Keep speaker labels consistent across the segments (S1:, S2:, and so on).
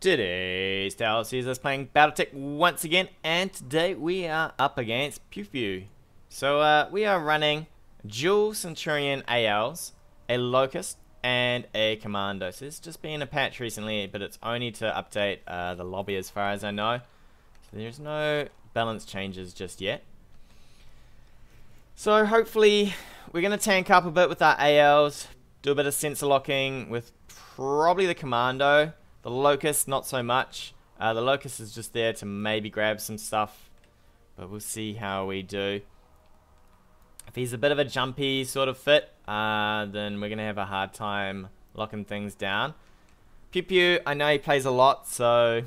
S1: Today's Tower sees us playing Battletech once again, and today we are up against Pew Pew. So uh, we are running Dual Centurion ALs, a Locust, and a Commando. So it's just been a patch recently, but it's only to update uh, the lobby as far as I know. So there's no balance changes just yet. So hopefully we're going to tank up a bit with our ALs, do a bit of sensor locking with probably the Commando. The Locust, not so much. Uh, the Locust is just there to maybe grab some stuff, but we'll see how we do. If he's a bit of a jumpy sort of fit, uh, then we're going to have a hard time locking things down. Pew Pew, I know he plays a lot, so...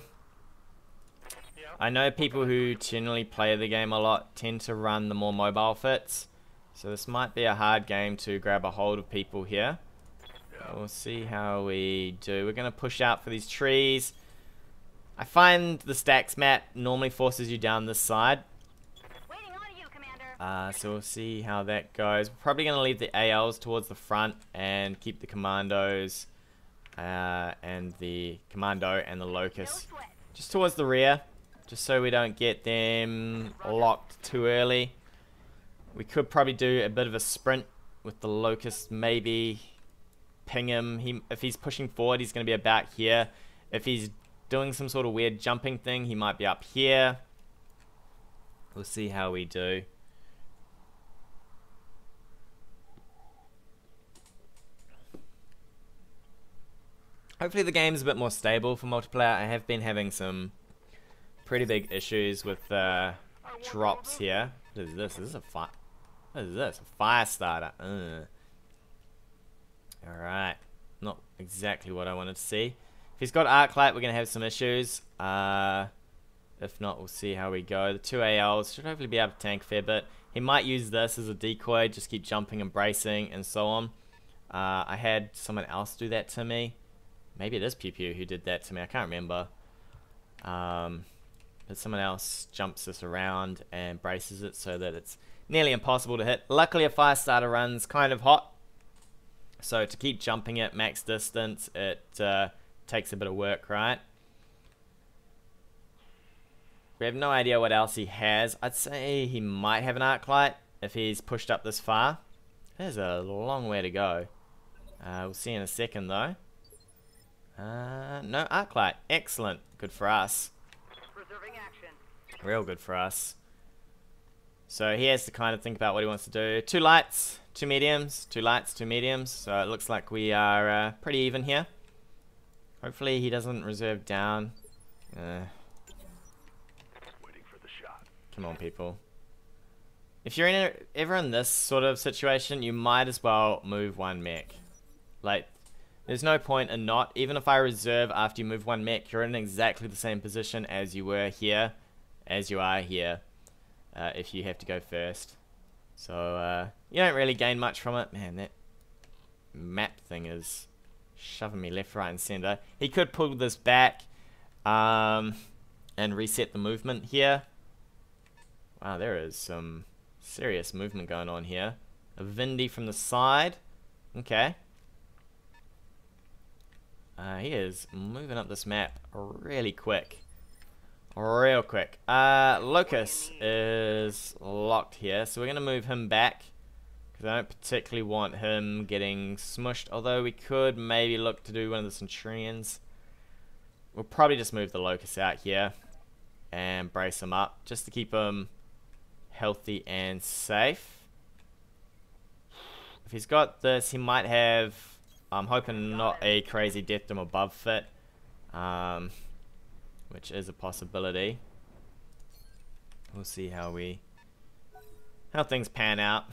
S1: I know people who generally play the game a lot tend to run the more mobile fits. So this might be a hard game to grab a hold of people here. We'll see how we do. We're going to push out for these trees. I find the stacks map normally forces you down this side.
S2: You,
S1: uh, so we'll see how that goes. We're probably going to leave the ALs towards the front and keep the commandos uh, and the commando and the locust just towards the rear. Just so we don't get them locked too early. We could probably do a bit of a sprint with the locust maybe ping him. He, if he's pushing forward, he's going to be about here. If he's doing some sort of weird jumping thing, he might be up here. We'll see how we do. Hopefully the game's a bit more stable for multiplayer. I have been having some pretty big issues with uh, drops here. What is this? Is this a fire? What is this? A fire starter. Ugh. Alright. Not exactly what I wanted to see. If he's got arc light, we're going to have some issues. Uh, if not, we'll see how we go. The two ALs should hopefully be able to tank a fair bit. He might use this as a decoy, just keep jumping and bracing and so on. Uh, I had someone else do that to me. Maybe it is Pew Pew who did that to me. I can't remember. Um, but someone else jumps this around and braces it so that it's nearly impossible to hit. Luckily, a fire starter runs kind of hot. So to keep jumping at max distance, it uh, takes a bit of work, right? We have no idea what else he has. I'd say he might have an arc light if he's pushed up this far. There's a long way to go. Uh, we'll see in a second though. Uh, no arc light. Excellent. Good for us. Real good for us. So he has to kind of think about what he wants to do. Two lights, two mediums, two lights, two mediums. So it looks like we are uh, pretty even here. Hopefully he doesn't reserve down. Uh, come on, people. If you're in a, ever in this sort of situation, you might as well move one mech. Like, there's no point in not. Even if I reserve after you move one mech, you're in exactly the same position as you were here, as you are here uh, if you have to go first. So uh, you don't really gain much from it. Man, that map thing is shoving me left, right, and center. He could pull this back um, and reset the movement here. Wow, there is some serious movement going on here. A Vindy from the side. Okay. Uh, he is moving up this map really quick. Real quick. Uh, Locust is locked here, so we're going to move him back. Because I don't particularly want him getting smushed. Although we could maybe look to do one of the Centurions. We'll probably just move the Locust out here. And brace him up. Just to keep him healthy and safe. If he's got this, he might have... I'm hoping not a crazy death from above fit. Um, which is a possibility. We'll see how we how things pan out.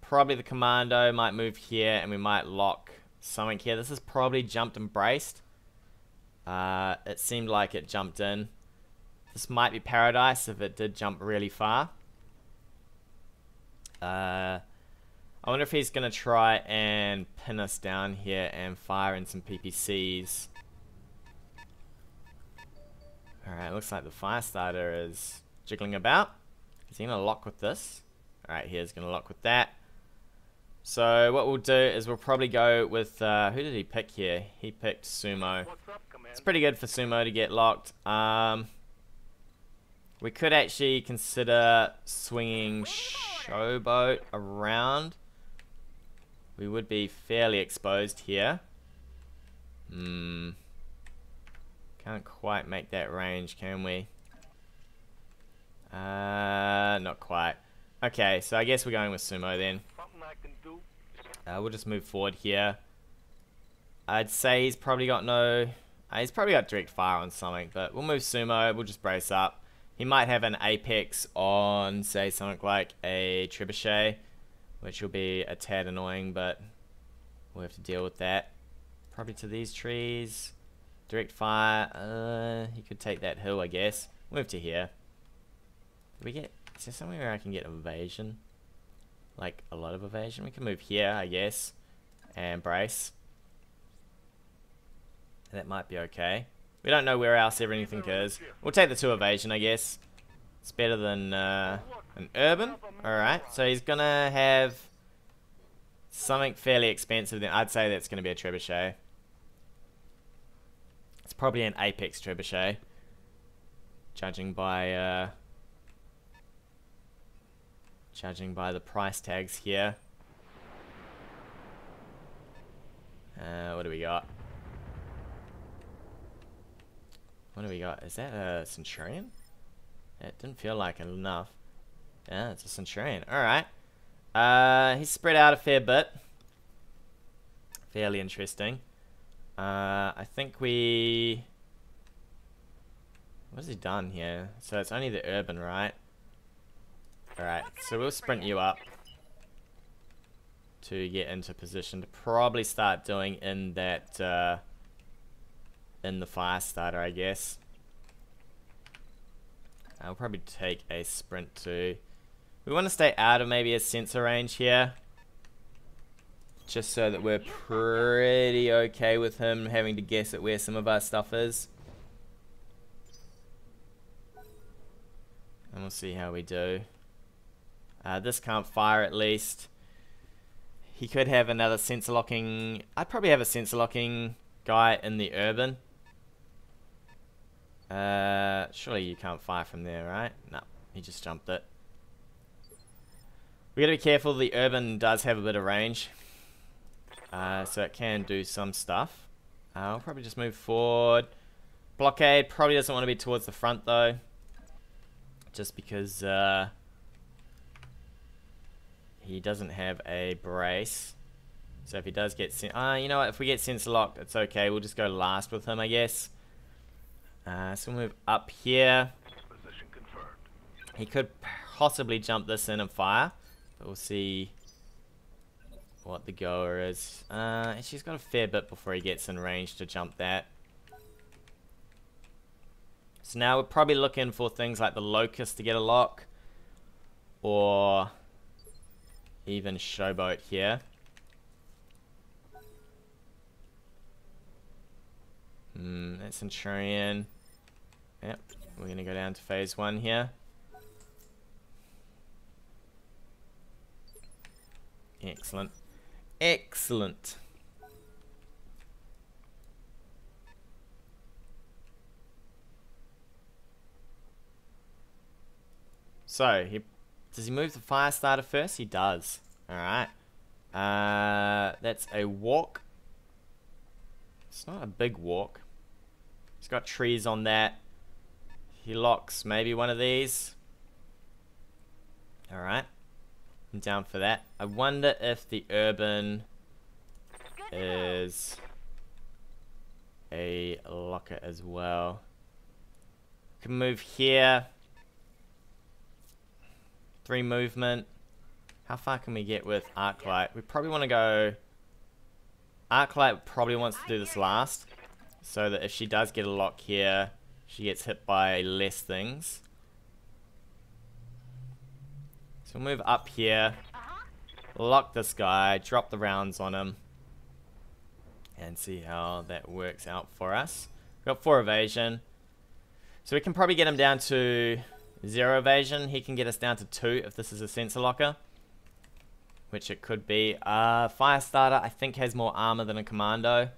S1: Probably the commando might move here and we might lock something here. This is probably jumped and braced. Uh, it seemed like it jumped in. This might be paradise if it did jump really far. Uh, I wonder if he's going to try and pin us down here and fire in some PPCs. Alright, looks like the fire starter is jiggling about. Is he going to lock with this? Alright, here's going to lock with that. So what we'll do is we'll probably go with, uh, who did he pick here? He picked Sumo. It's pretty good for Sumo to get locked. Um, we could actually consider swinging Showboat around. We would be fairly exposed here. Hmm. Can't quite make that range, can we? Uh, not quite. Okay, so I guess we're going with Sumo then. Uh, we'll just move forward here. I'd say he's probably got no... Uh, he's probably got direct fire on something, but we'll move Sumo. We'll just brace up. He might have an Apex on, say, something like a Trebuchet, which will be a tad annoying, but we'll have to deal with that. Probably to these trees. Direct fire. Uh, he could take that hill, I guess. Move to here. Do we get... Is there somewhere where I can get evasion? Like, a lot of evasion? We can move here, I guess. And brace. That might be okay. We don't know where else everything is. We'll take the two evasion, I guess. It's better than uh, an urban. Alright, so he's gonna have something fairly expensive. Then I'd say that's gonna be a trebuchet. It's probably an apex trebuchet, judging by uh, judging by the price tags here. Uh, what do we got? What do we got? Is that a Centurion? It didn't feel like enough. Yeah, it's a Centurion. Alright. Uh, he's spread out a fair bit. Fairly interesting. Uh, I think we... What has he done here? So it's only the urban, right? Alright, so we'll sprint you up to get into position to probably start doing in that uh, in the fire starter, I guess. I'll probably take a sprint too. We want to stay out of maybe a sensor range here. Just so that we're pretty okay with him having to guess at where some of our stuff is. And we'll see how we do. Uh, this can't fire at least. He could have another sensor locking... I'd probably have a sensor locking guy in the urban. Uh, surely you can't fire from there, right? No, he just jumped it. We gotta be careful, the Urban does have a bit of range. Uh, so it can do some stuff. Uh, I'll probably just move forward. Blockade probably doesn't want to be towards the front though. Just because uh, he doesn't have a brace. So if he does get... sent... Uh, you know what, if we get sensor locked, it's okay. We'll just go last with him, I guess. Uh, so we'll move up here. He could possibly jump this in and fire. But we'll see what the goer is. Uh, she's got a fair bit before he gets in range to jump that. So now we're probably looking for things like the Locust to get a lock. Or even Showboat here. Hmm, that's Centurion. Yep, we're going to go down to phase one here. Excellent. Excellent. So, he, does he move the fire starter first? He does. Alright. Uh, that's a walk. It's not a big walk. He's got trees on that. He locks maybe one of these. Alright. I'm down for that. I wonder if the urban is a locker as well. Can move here. Three movement. How far can we get with Arclight? We probably want to go... Arclight probably wants to do this last. So that if she does get a lock here, she gets hit by less things. So we'll move up here. Lock this guy. Drop the rounds on him. And see how that works out for us. We've got 4 evasion. So we can probably get him down to 0 evasion. He can get us down to 2 if this is a sensor locker. which it could be. Uh, Firestarter, I think, has more armor than a Commando.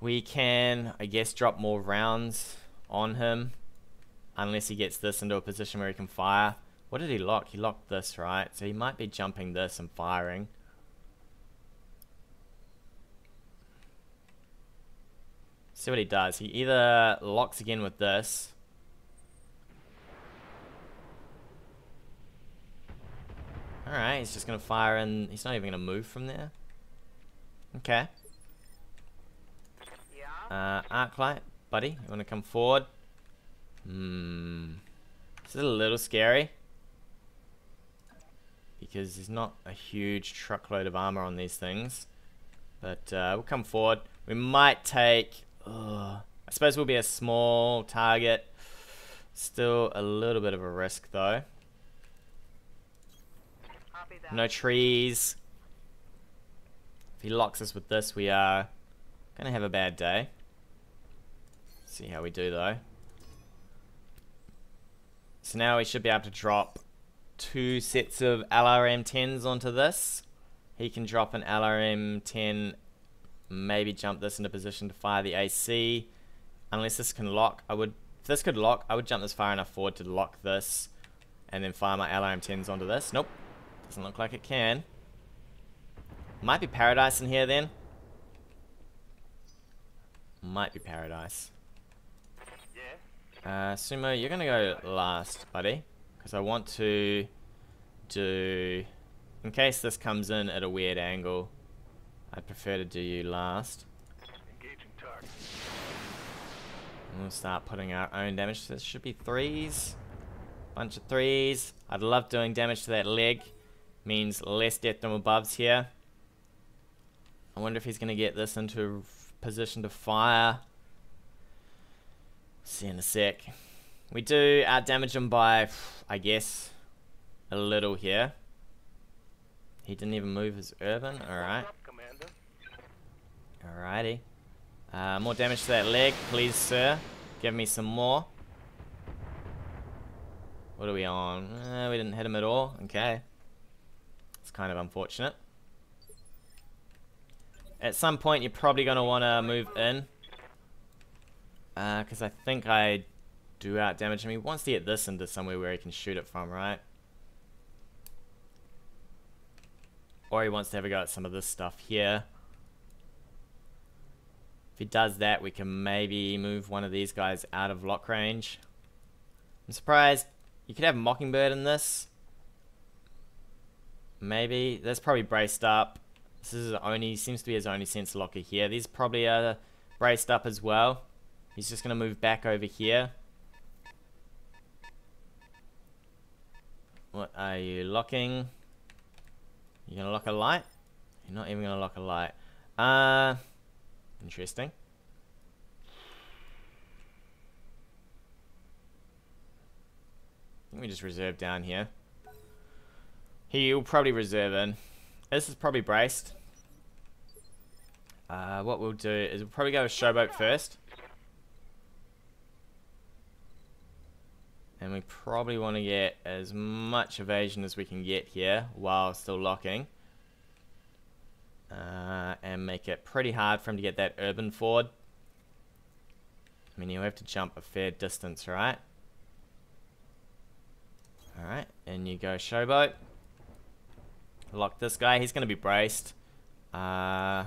S1: We can, I guess, drop more rounds on him, unless he gets this into a position where he can fire. What did he lock? He locked this, right? So he might be jumping this and firing. See what he does. He either locks again with this. Alright, he's just going to fire and he's not even going to move from there. Okay. Uh, Arclight, buddy, you want to come forward? Hmm. This is a little scary. Because there's not a huge truckload of armor on these things. But uh, we'll come forward. We might take Ugh. I suppose we'll be a small target. Still a little bit of a risk though. No trees. If he locks us with this, we are gonna have a bad day. See how we do though. So now we should be able to drop two sets of LRM-10s onto this. He can drop an LRM-10 maybe jump this into position to fire the AC. Unless this can lock, I would, if this could lock, I would jump this far enough forward to lock this and then fire my LRM-10s onto this. Nope, doesn't look like it can. Might be Paradise in here then. Might be Paradise. Uh, Sumo, you're gonna go last, buddy. Because I want to do... In case this comes in at a weird angle, I'd prefer to do you last. And we'll start putting our own damage. This should be threes. Bunch of threes. I'd love doing damage to that leg. Means less death from above here. I wonder if he's going to get this into position to fire. See in a sec. We do outdamage him by, I guess, a little here. He didn't even move his urban. Alright. Alrighty. Uh, more damage to that leg, please, sir. Give me some more. What are we on? Uh, we didn't hit him at all. Okay. It's kind of unfortunate. At some point, you're probably going to want to move in. Because uh, I think I do out damage him. He wants to get this into somewhere where he can shoot it from, right? Or he wants to have a go at some of this stuff here. If he does that, we can maybe move one of these guys out of lock range. I'm surprised. You could have Mockingbird in this. Maybe. That's probably braced up. This is only seems to be his only sensor locker here. These probably are braced up as well. He's just going to move back over here. What are you locking? You gonna lock a light? You're not even gonna lock a light. Uh, Interesting. Think we just reserve down here. He'll probably reserve in. This is probably braced. Uh, what we'll do is we'll probably go with Showboat first. And we probably want to get as much evasion as we can get here while still locking. Uh, and make it pretty hard for him to get that urban forward. I mean, he'll have to jump a fair distance, right? Alright, and you go showboat. Lock this guy. He's going to be braced. Uh,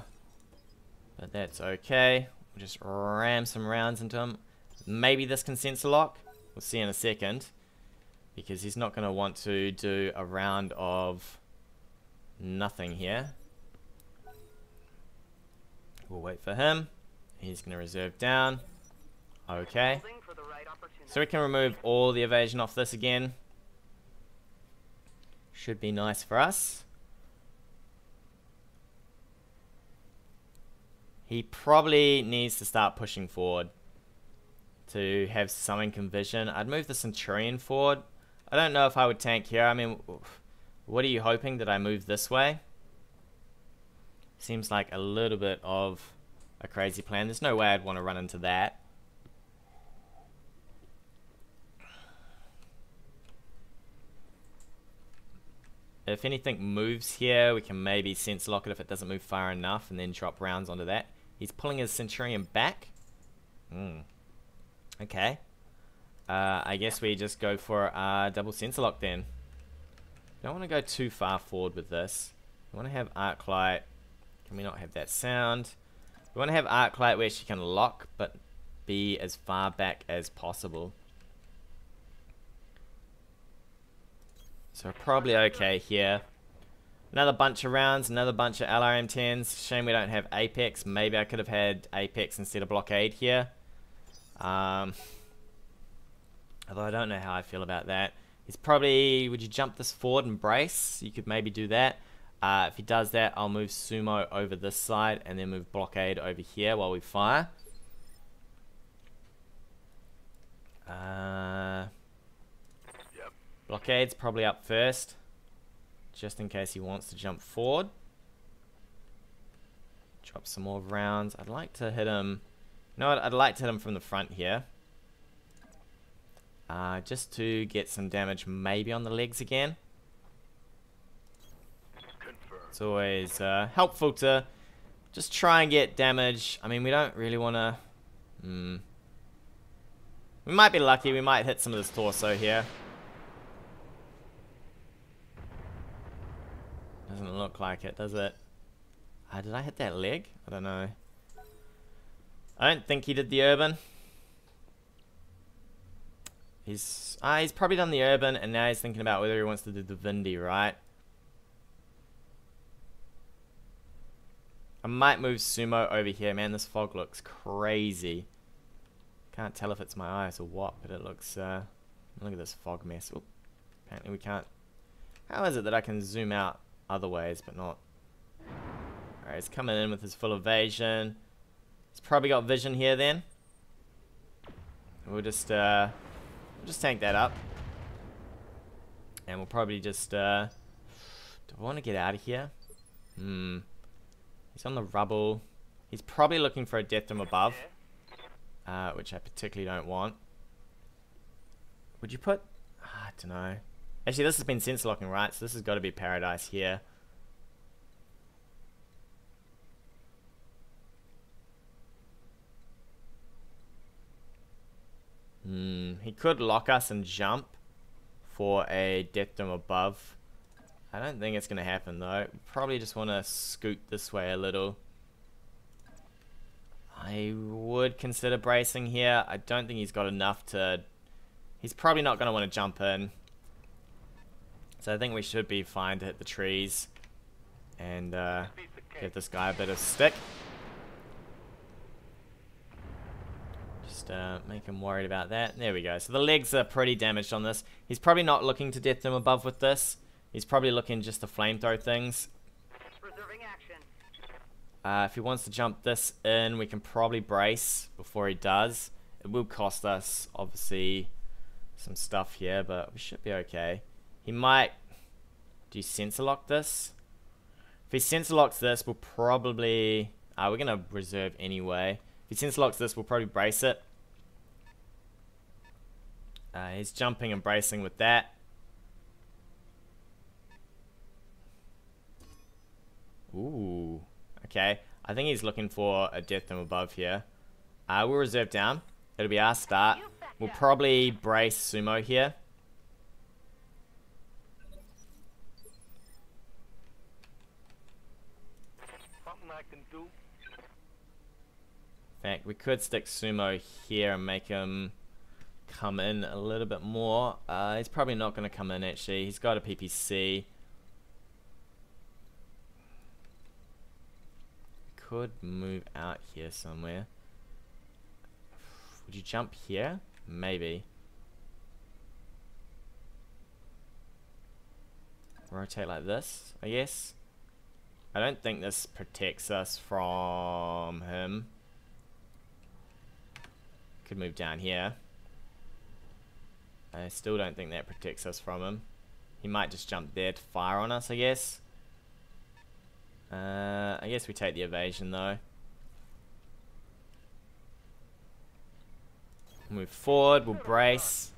S1: but that's okay. We'll just ram some rounds into him. Maybe this can sensor lock. We'll see in a second. Because he's not going to want to do a round of nothing here. We'll wait for him. He's going to reserve down. Okay. So we can remove all the evasion off this again. Should be nice for us. He probably needs to start pushing forward to have some convision. I'd move the Centurion forward. I don't know if I would tank here. I mean, what are you hoping that I move this way? Seems like a little bit of a crazy plan. There's no way I'd want to run into that. If anything moves here, we can maybe sense lock it if it doesn't move far enough and then drop rounds onto that. He's pulling his Centurion back. Hmm. Okay. Uh, I guess we just go for a double sensor lock then. Don't want to go too far forward with this. We want to have arc light. Can we not have that sound? We want to have arc light where she can lock, but be as far back as possible. So probably okay here. Another bunch of rounds, another bunch of LRM-10s. Shame we don't have Apex. Maybe I could have had Apex instead of Blockade here. Um, although I don't know how I feel about that. He's probably... Would you jump this forward and brace? You could maybe do that. Uh, if he does that, I'll move Sumo over this side and then move Blockade over here while we fire. Uh,
S3: Yep.
S1: Blockade's probably up first, just in case he wants to jump forward. Drop some more rounds. I'd like to hit him. No, I'd, I'd like to hit him from the front here. Uh, just to get some damage maybe on the legs again. It's always uh, helpful to just try and get damage. I mean, we don't really want to... Hmm. We might be lucky. We might hit some of this torso here. Doesn't look like it, does it? Uh, did I hit that leg? I don't know. I don't think he did the urban. He's ah, he's probably done the urban, and now he's thinking about whether he wants to do the Vindy, right? I might move Sumo over here. Man, this fog looks crazy. Can't tell if it's my eyes or what, but it looks, uh, look at this fog mess. Oop. Apparently we can't. How is it that I can zoom out other ways, but not? Alright, he's coming in with his full evasion. He's probably got vision here then. We'll just, uh, we'll just tank that up. And we'll probably just, uh, do I want to get out of here? Hmm. He's on the rubble. He's probably looking for a death from above. Uh, which I particularly don't want. Would you put... Ah, I don't know. Actually, this has been sensor locking, right? So this has got to be paradise here. Hmm, he could lock us and jump for a death from above. I don't think it's going to happen though. Probably just want to scoot this way a little. I would consider bracing here. I don't think he's got enough to... He's probably not going to want to jump in. So I think we should be fine to hit the trees. And uh, give this guy a bit of stick. Just uh, make him worried about that. There we go. So the legs are pretty damaged on this. He's probably not looking to death them above with this. He's probably looking just to flamethrow things. Uh, if he wants to jump this in, we can probably brace before he does. It will cost us, obviously, some stuff here, but we should be okay. He might... Do you sensor lock this? If he sensor locks this, we'll probably... Uh, we're going to reserve anyway. If he sensor locks this, we'll probably brace it. Uh, he's jumping and bracing with that. Ooh. Okay. I think he's looking for a death from above here. Uh, we'll reserve down. It'll be our start. We'll probably brace Sumo here.
S3: Something I can do.
S1: In fact, we could stick Sumo here and make him come in a little bit more. Uh, he's probably not going to come in actually. He's got a PPC. Could move out here somewhere. Would you jump here? Maybe. Rotate like this, I guess. I don't think this protects us from him. Could move down here. I still don't think that protects us from him. He might just jump there to fire on us, I guess. Uh, I guess we take the evasion though. Move forward, we'll brace.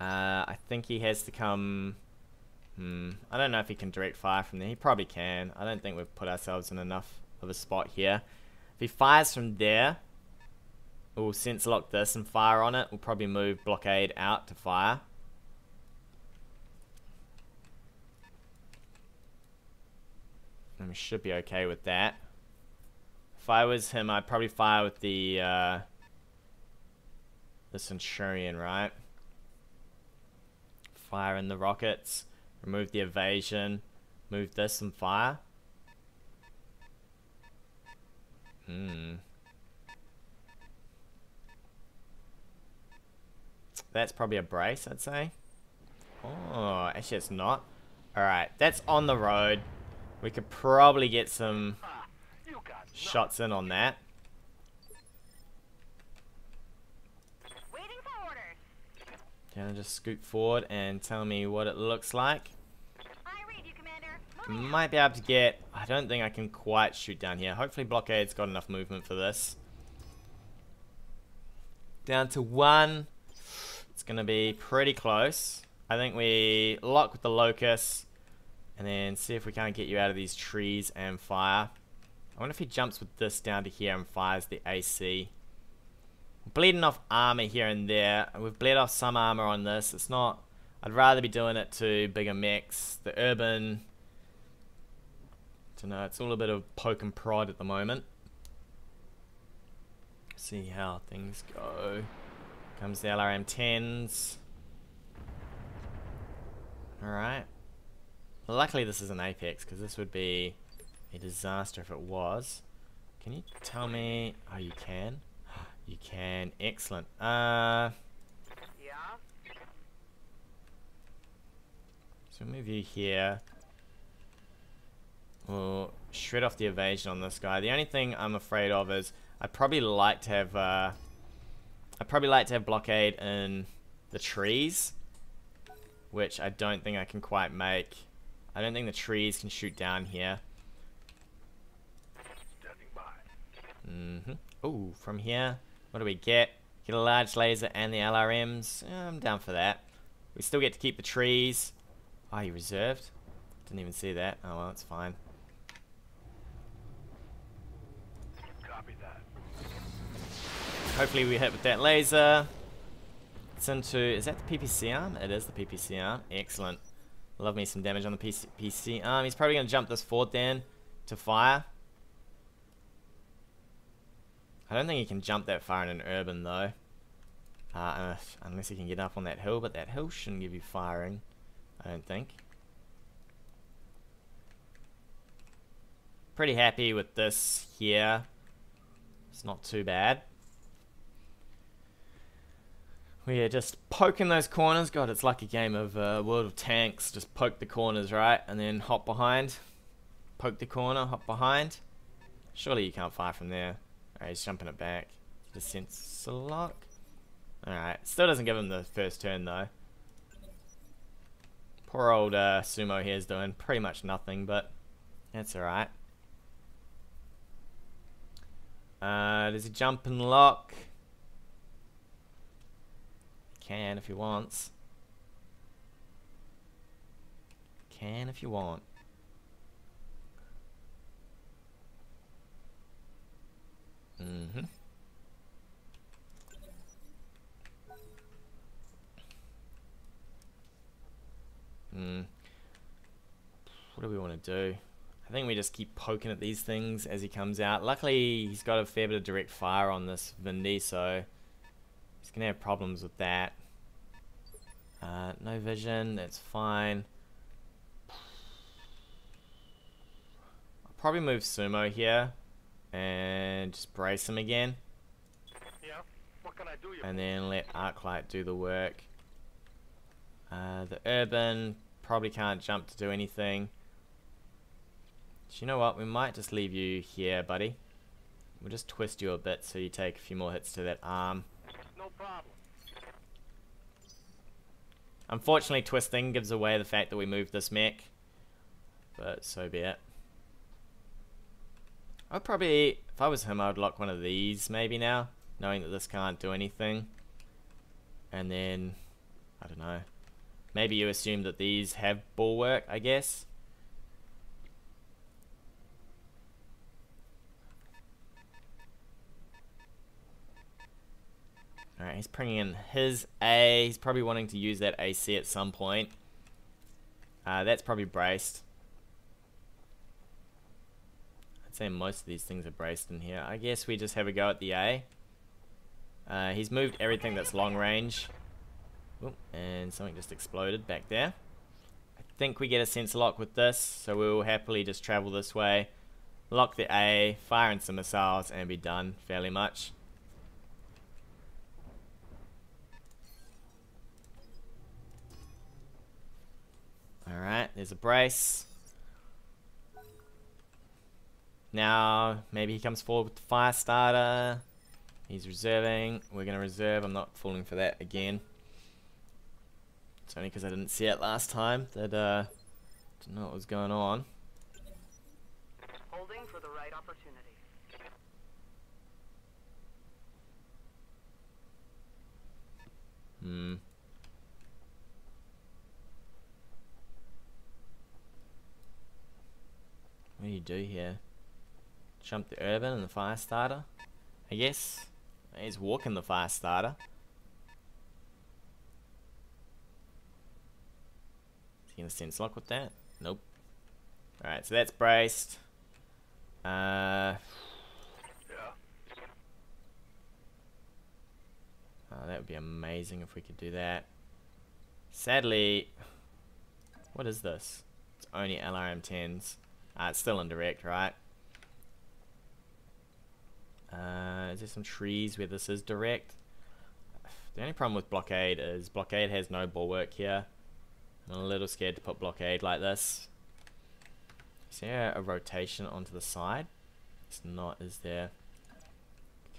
S1: Uh, I think he has to come... Hmm. I don't know if he can direct fire from there. He probably can. I don't think we've put ourselves in enough of a spot here. If he fires from there, we'll sense lock this and fire on it. We'll probably move blockade out to fire. And we should be okay with that. If I was him, I'd probably fire with the, uh, the Centurion, right? Fire in the rockets. Remove the evasion. Move this and fire. Hmm. That's probably a brace, I'd say. Oh, actually it's not. Alright, that's on the road. We could probably get some shots in on that.
S2: Waiting for orders.
S1: Can I just scoot forward and tell me what it looks like?
S2: You, Commander. Moving out.
S1: Might be able to get... I don't think I can quite shoot down here. Hopefully Blockade's got enough movement for this. Down to one. Going to be pretty close. I think we lock with the Locust. And then see if we can't get you out of these trees and fire. I wonder if he jumps with this down to here and fires the AC. Bleeding off armor here and there. We've bled off some armor on this. It's not... I'd rather be doing it to bigger mechs. The urban... don't know. It's all a bit of poke and prod at the moment. See how things go. Comes the LRM 10s. Alright. Luckily this is an Apex, because this would be a disaster if it was. Can you tell me... Oh, you can? You can. Excellent. Uh,
S3: Yeah?
S1: so we'll move you here. We'll shred off the evasion on this guy. The only thing I'm afraid of is I'd probably like to have... Uh, I'd probably like to have blockade in the trees. Which I don't think I can quite make. I don't think the trees can shoot down here. Mm-hmm. Oh, from here, what do we get? Get a large laser and the LRMs. Yeah, I'm down for that. We still get to keep the trees. Oh, you reserved? Didn't even see that. Oh, well, it's fine.
S3: Copy that.
S1: Hopefully we hit with that laser. It's into... Is that the PPC arm? It is the PPC arm. Excellent. Love me some damage on the PC, PC arm. He's probably going to jump this forward then to fire. I don't think he can jump that far in an urban though. Uh, unless he can get up on that hill, but that hill shouldn't give you firing. I don't think. Pretty happy with this here. It's not too bad. We are just poking those corners. God, it's like a game of uh, World of Tanks. Just poke the corners, right? And then hop behind. Poke the corner, hop behind. Surely you can't fire from there. Alright, he's jumping it back. Just sense lock. Alright, still doesn't give him the first turn though. Poor old uh, Sumo here is doing pretty much nothing, but that's alright. Uh, does he jump and lock? Can if he wants. Can if you want. Mm-hmm. Hmm. What do we want to do? I think we just keep poking at these things as he comes out. Luckily, he's got a fair bit of direct fire on this Vindy, so to have problems with that. Uh, no vision, that's fine. I'll probably move Sumo here and just brace him again.
S3: Yeah? What can I do you
S1: and then let Arclight do the work. Uh, the Urban probably can't jump to do anything. So you know what? We might just leave you here, buddy. We'll just twist you a bit so you take a few more hits to that arm.
S3: No problem.
S1: Unfortunately, twisting gives away the fact that we moved this mech. But so be it. I'd probably, if I was him, I would lock one of these maybe now, knowing that this can't do anything. And then I don't know. Maybe you assume that these have bulwark, I guess. Alright, he's bringing in his A. He's probably wanting to use that AC at some point. Uh, that's probably braced. I'd say most of these things are braced in here. I guess we just have a go at the A. Uh, he's moved everything that's long range. And something just exploded back there. I think we get a sensor lock with this, so we'll happily just travel this way, lock the A, fire in some missiles, and be done fairly much. Alright, there's a brace. Now, maybe he comes forward with the fire starter. He's reserving. We're going to reserve. I'm not falling for that again. It's only because I didn't see it last time that uh, didn't know what was going on.
S3: Holding for the right opportunity.
S1: Hmm. What do you do here? Jump the urban and the fire starter? I guess. He's walking the fire starter. Is he gonna sense lock with that? Nope. Alright, so that's braced. Uh. Oh, that would be amazing if we could do that. Sadly, what is this? It's only LRM-10s. Ah, it's still indirect, right? Uh, is there some trees where this is direct? The only problem with blockade is blockade has no bulwark here. I'm a little scared to put blockade like this. Is there a rotation onto the side? It's not, is there?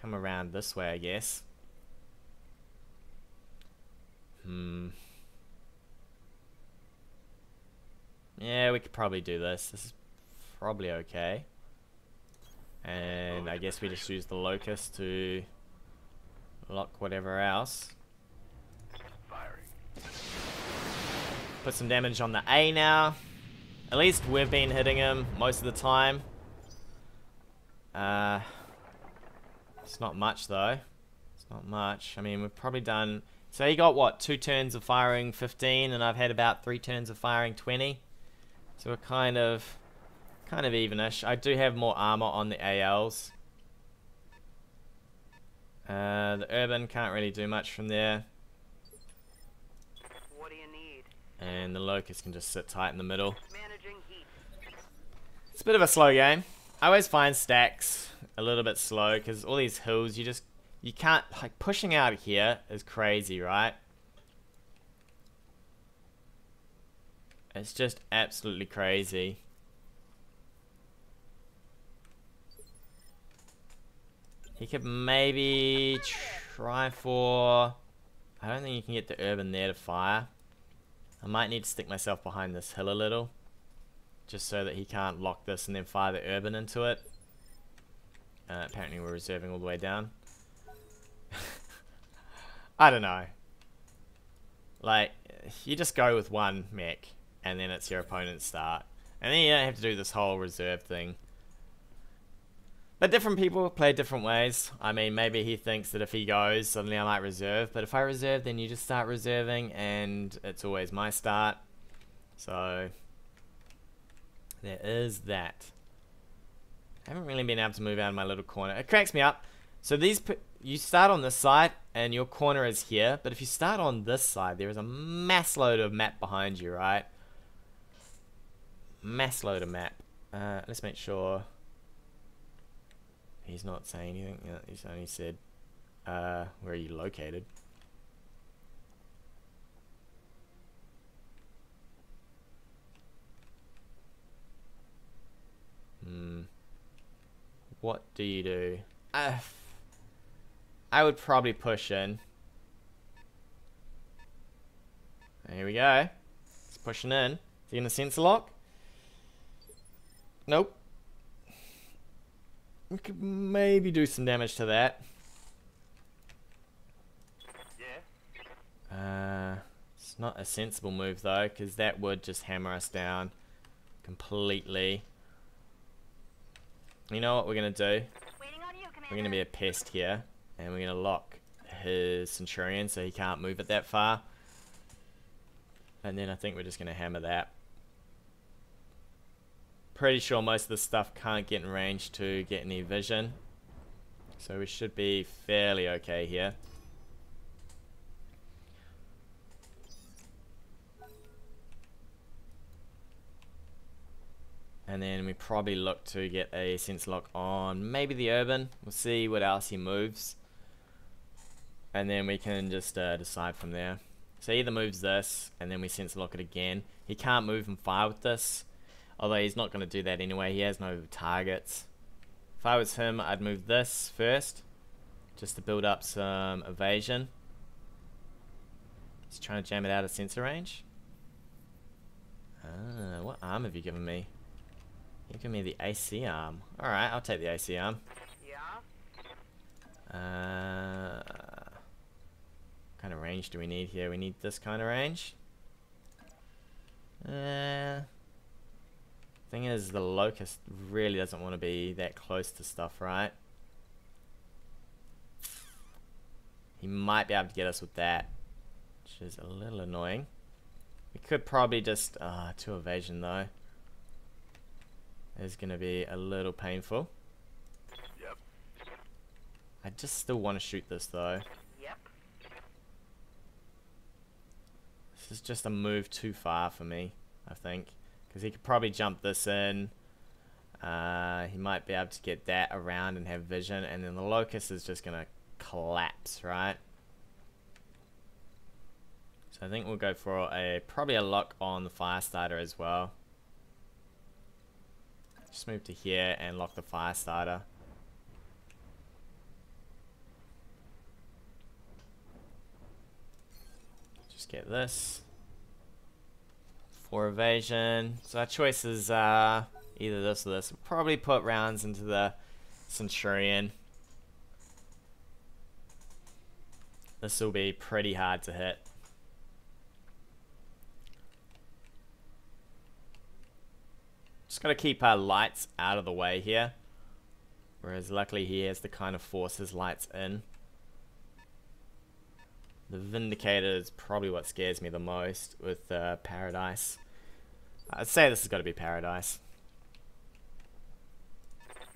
S1: Come around this way, I guess. Hmm. Yeah, we could probably do this. This is probably okay. And I guess we just use the locust to lock whatever else. Put some damage on the A now. At least we've been hitting him most of the time. Uh, it's not much though. It's not much. I mean, we've probably done... So he got what? Two turns of firing 15 and I've had about three turns of firing 20. So we're kind of... Kind of evenish. I do have more armor on the ALs. Uh, the urban can't really do much from there.
S3: What do you need?
S1: And the locust can just sit tight in the middle. It's a bit of a slow game. I always find stacks a little bit slow because all these hills, you just you can't like pushing out here is crazy, right? It's just absolutely crazy. He could maybe try for. I don't think you can get the urban there to fire. I might need to stick myself behind this hill a little just so that he can't lock this and then fire the urban into it. Uh, apparently we're reserving all the way down. I don't know. Like, you just go with one mech, and then it's your opponent's start. And then you don't have to do this whole reserve thing. But different people play different ways. I mean, maybe he thinks that if he goes, suddenly I might reserve. But if I reserve, then you just start reserving, and it's always my start. So, there is that. I haven't really been able to move out of my little corner. It cracks me up. So these, you start on this side, and your corner is here. But if you start on this side, there is a mass load of map behind you, right? Mass load of map. Uh, let's make sure. He's not saying anything. He's only said, uh, where are you located? Hmm. What do you do? Uh, I would probably push in. Here we go. It's pushing in. Is he gonna sensor lock? Nope. We could maybe do some damage to that.
S3: Yeah.
S1: Uh, It's not a sensible move though, because that would just hammer us down completely. You know what we're going to do?
S2: You,
S1: We're going to be a pest here, and we're going to lock his Centurion so he can't move it that far. And then I think we're just going to hammer that. Pretty sure most of the stuff can't get in range to get any vision. So we should be fairly okay here. And then we probably look to get a sense lock on maybe the urban. We'll see what else he moves. And then we can just uh, decide from there. So he either moves this and then we sense lock it again. He can't move and fire with this. Although he's not going to do that anyway. He has no targets. If I was him, I'd move this first. Just to build up some evasion. He's trying to jam it out of sensor range. Ah, what arm have you given me? You give me the AC arm. Alright, I'll take the AC arm.
S3: Yeah?
S1: Uh, what kind of range do we need here? We need this kind of range. Uh, thing is, the locust really doesn't want to be that close to stuff, right? He might be able to get us with that, which is a little annoying. We could probably just, uh, two evasion though. Is going to be a little painful.
S3: Yep.
S1: I just still want to shoot this though.
S3: Yep.
S1: This is just a move too far for me, I think. Because he could probably jump this in. Uh, he might be able to get that around and have vision. And then the locust is just going to collapse, right? So I think we'll go for a probably a lock on the Firestarter as well. Just move to here and lock the Firestarter. Just get this. For evasion. So our choice is uh, either this or this. We'll probably put rounds into the Centurion. This will be pretty hard to hit. Just got to keep our lights out of the way here. Whereas luckily he has to kind of force his lights in. The Vindicator is probably what scares me the most with uh, Paradise. I'd say this has got to be Paradise.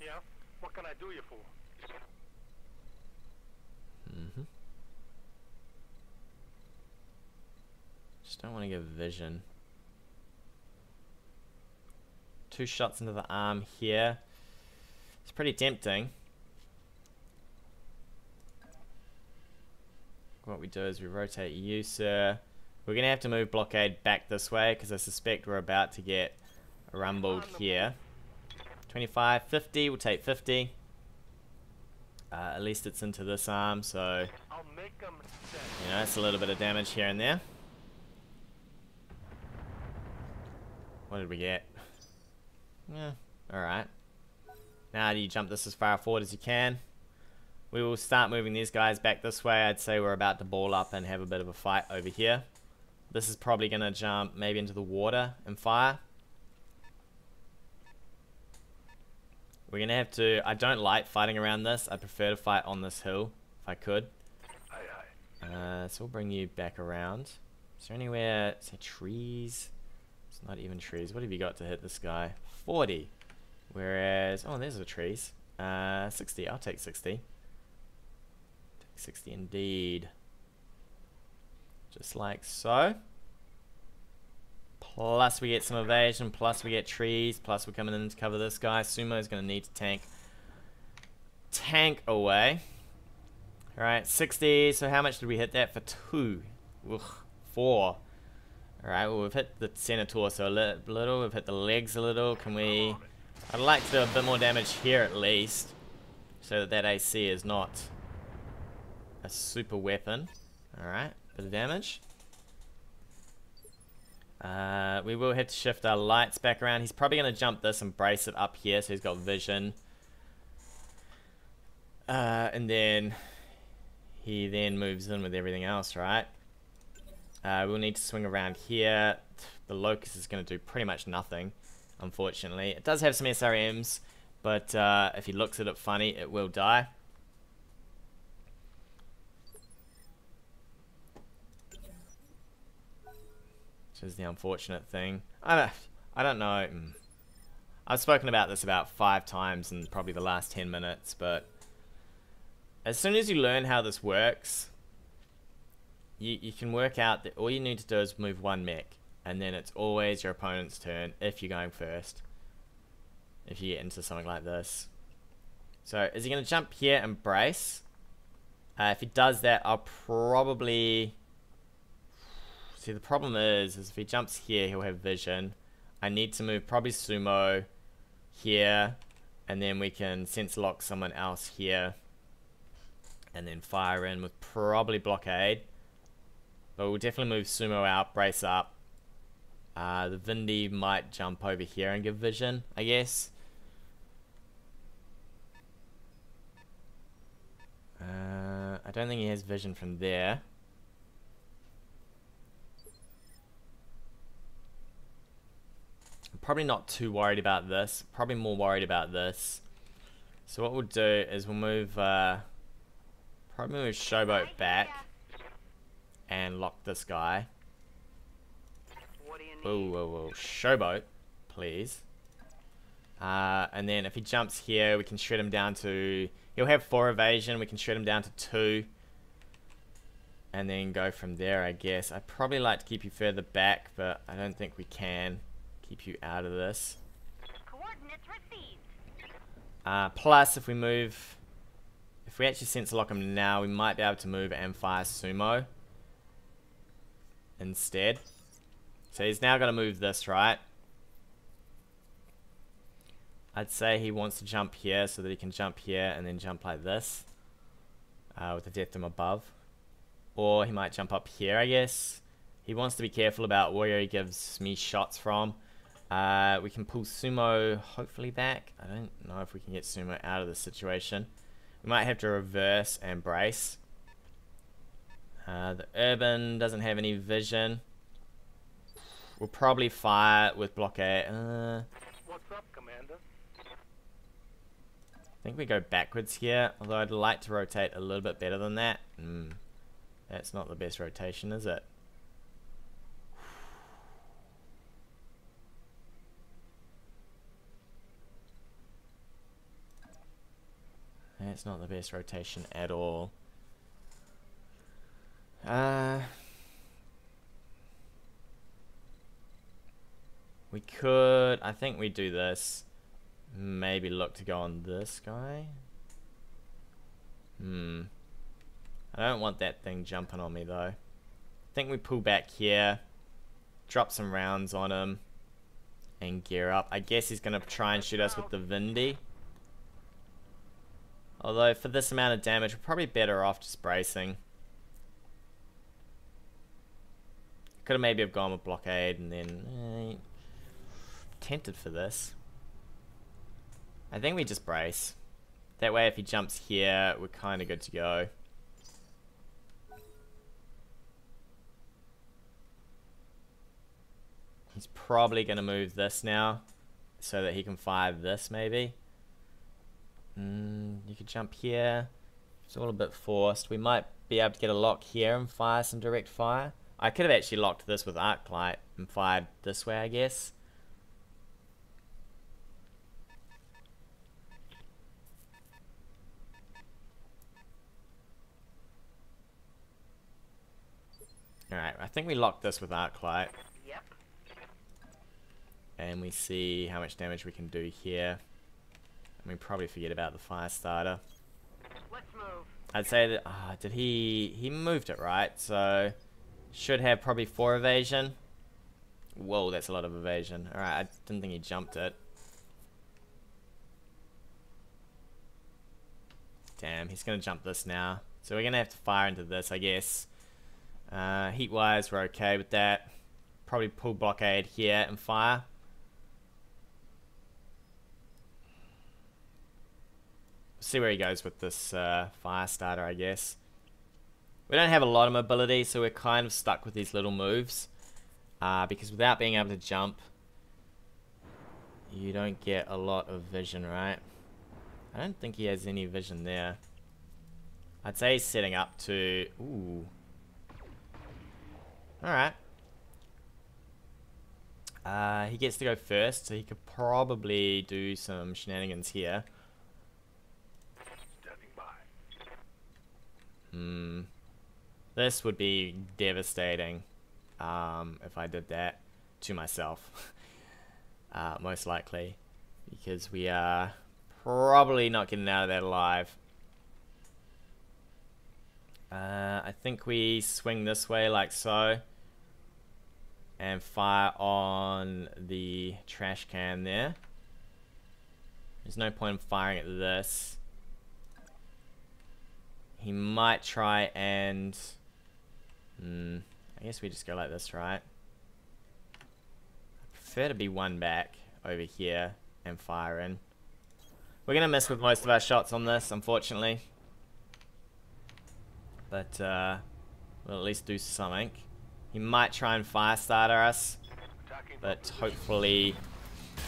S3: Yeah? What can I do you for?
S1: hmm Just don't want to give vision. Two shots into the arm here. It's pretty tempting. What we do is we rotate you, sir. We're going to have to move blockade back this way because I suspect we're about to get rumbled here. 25, 50, we'll take 50. Uh, at least it's into this arm, so you know, it's a little bit of damage here and there. What did we get? Yeah, alright. Now do you jump this as far forward as you can. We will start moving these guys back this way. I'd say we're about to ball up and have a bit of a fight over here. This is probably going to jump maybe into the water and fire. We're going to have to... I don't like fighting around this. I prefer to fight on this hill, if I could. Uh, so we'll bring you back around. Is there anywhere, say trees? It's not even trees. What have you got to hit this guy? 40. Whereas, oh, there's the trees. Uh, 60. I'll take 60. Take 60 indeed. Just like so. Plus we get some evasion, plus we get trees, plus we're coming in to cover this guy. Sumo is going to need to tank tank away. Alright, 60. So how much did we hit that for? Two. Ugh, four. Alright, well we've hit the center torso a li little. We've hit the legs a little. Can we... I'd like to do a bit more damage here at least. So that that AC is not a super weapon. Alright, bit of damage. Uh, we will have to shift our lights back around. He's probably going to jump this and brace it up here so he's got vision. Uh, and then he then moves in with everything else, right? Uh, we'll need to swing around here. The Locust is going to do pretty much nothing, unfortunately. It does have some SRMs, but uh, if he looks at it funny, it will die. Which is the unfortunate thing. I don't, I don't know. Mm. I've spoken about this about five times in probably the last 10 minutes, but as soon as you learn how this works, you, you can work out that all you need to do is move one mech, and then it's always your opponent's turn if you're going first. If you get into something like this. So, is he going to jump here and brace? Uh, if he does that, I'll probably... See, the problem is, is if he jumps here, he'll have vision. I need to move probably Sumo here, and then we can sense lock someone else here, and then fire in with probably blockade. But we'll definitely move Sumo out, brace up. Uh, the Vindy might jump over here and give vision, I guess. Uh, I don't think he has vision from there. Probably not too worried about this. Probably more worried about this. So what we'll do is we'll move, uh, probably move Showboat back and lock this guy.
S2: What do you?
S1: Whoa, whoa, whoa. Showboat, please. Uh, and then if he jumps here, we can shred him down to... He'll have 4 evasion. We can shred him down to 2. And then go from there, I guess. I'd probably like to keep you further back, but I don't think we can keep you out of this.
S2: Coordinates received.
S1: Uh, plus, if we move... If we actually sense lock him now, we might be able to move and fire Sumo. Instead. So he's now going to move this, right? I'd say he wants to jump here so that he can jump here and then jump like this. Uh, with the death from above. Or he might jump up here, I guess. He wants to be careful about where he gives me shots from. Uh, we can pull Sumo hopefully back. I don't know if we can get Sumo out of the situation. We might have to reverse and brace. Uh, the Urban doesn't have any vision. We'll probably fire with blockade. Uh,
S3: What's up, Commander?
S1: I think we go backwards here, although I'd like to rotate a little bit better than that. Mm, that's not the best rotation, is it? That's not the best rotation at all. Uh, we could, I think we do this. Maybe look to go on this guy. Hmm. I don't want that thing jumping on me though. I think we pull back here. Drop some rounds on him. And gear up. I guess he's going to try and shoot us with the Vindy. Although for this amount of damage, we're probably better off just bracing. Could have maybe have gone with blockade and then eh, tempted for this. I think we just brace. That way if he jumps here, we're kind of good to go. He's probably going to move this now so that he can fire this maybe. Mm, you could jump here. It's a little bit forced. We might be able to get a lock here and fire some direct fire. I could have actually locked this with arc light and fired this way, I guess. Alright, I think we locked this with arc light.
S2: Yep.
S1: And we see how much damage we can do here. We probably forget about the Firestarter.
S2: Let's move.
S1: I'd say that, ah, did he, he moved it right, so should have probably 4 evasion. Whoa, that's a lot of evasion. Alright, I didn't think he jumped it. Damn, he's gonna jump this now. So we're gonna have to fire into this, I guess. Uh, heat wise, we're okay with that. Probably pull blockade here and fire. See where he goes with this uh, Firestarter, I guess. We don't have a lot of mobility, so we're kind of stuck with these little moves. Uh, because without being able to jump, you don't get a lot of vision, right? I don't think he has any vision there. I'd say he's setting up to... Ooh. Alright. Uh, he gets to go first, so he could probably do some shenanigans here.
S3: Standing by.
S1: Hmm. This would be devastating um, if I did that to myself. uh, most likely. Because we are probably not getting out of that alive. Uh, I think we swing this way like so. And fire on the trash can there. There's no point in firing at this. He might try and... Hmm, I guess we just go like this, right? I prefer to be one back over here and fire in. We're going to miss with most of our shots on this, unfortunately. But, uh, we'll at least do something. He might try and fire starter us, but hopefully,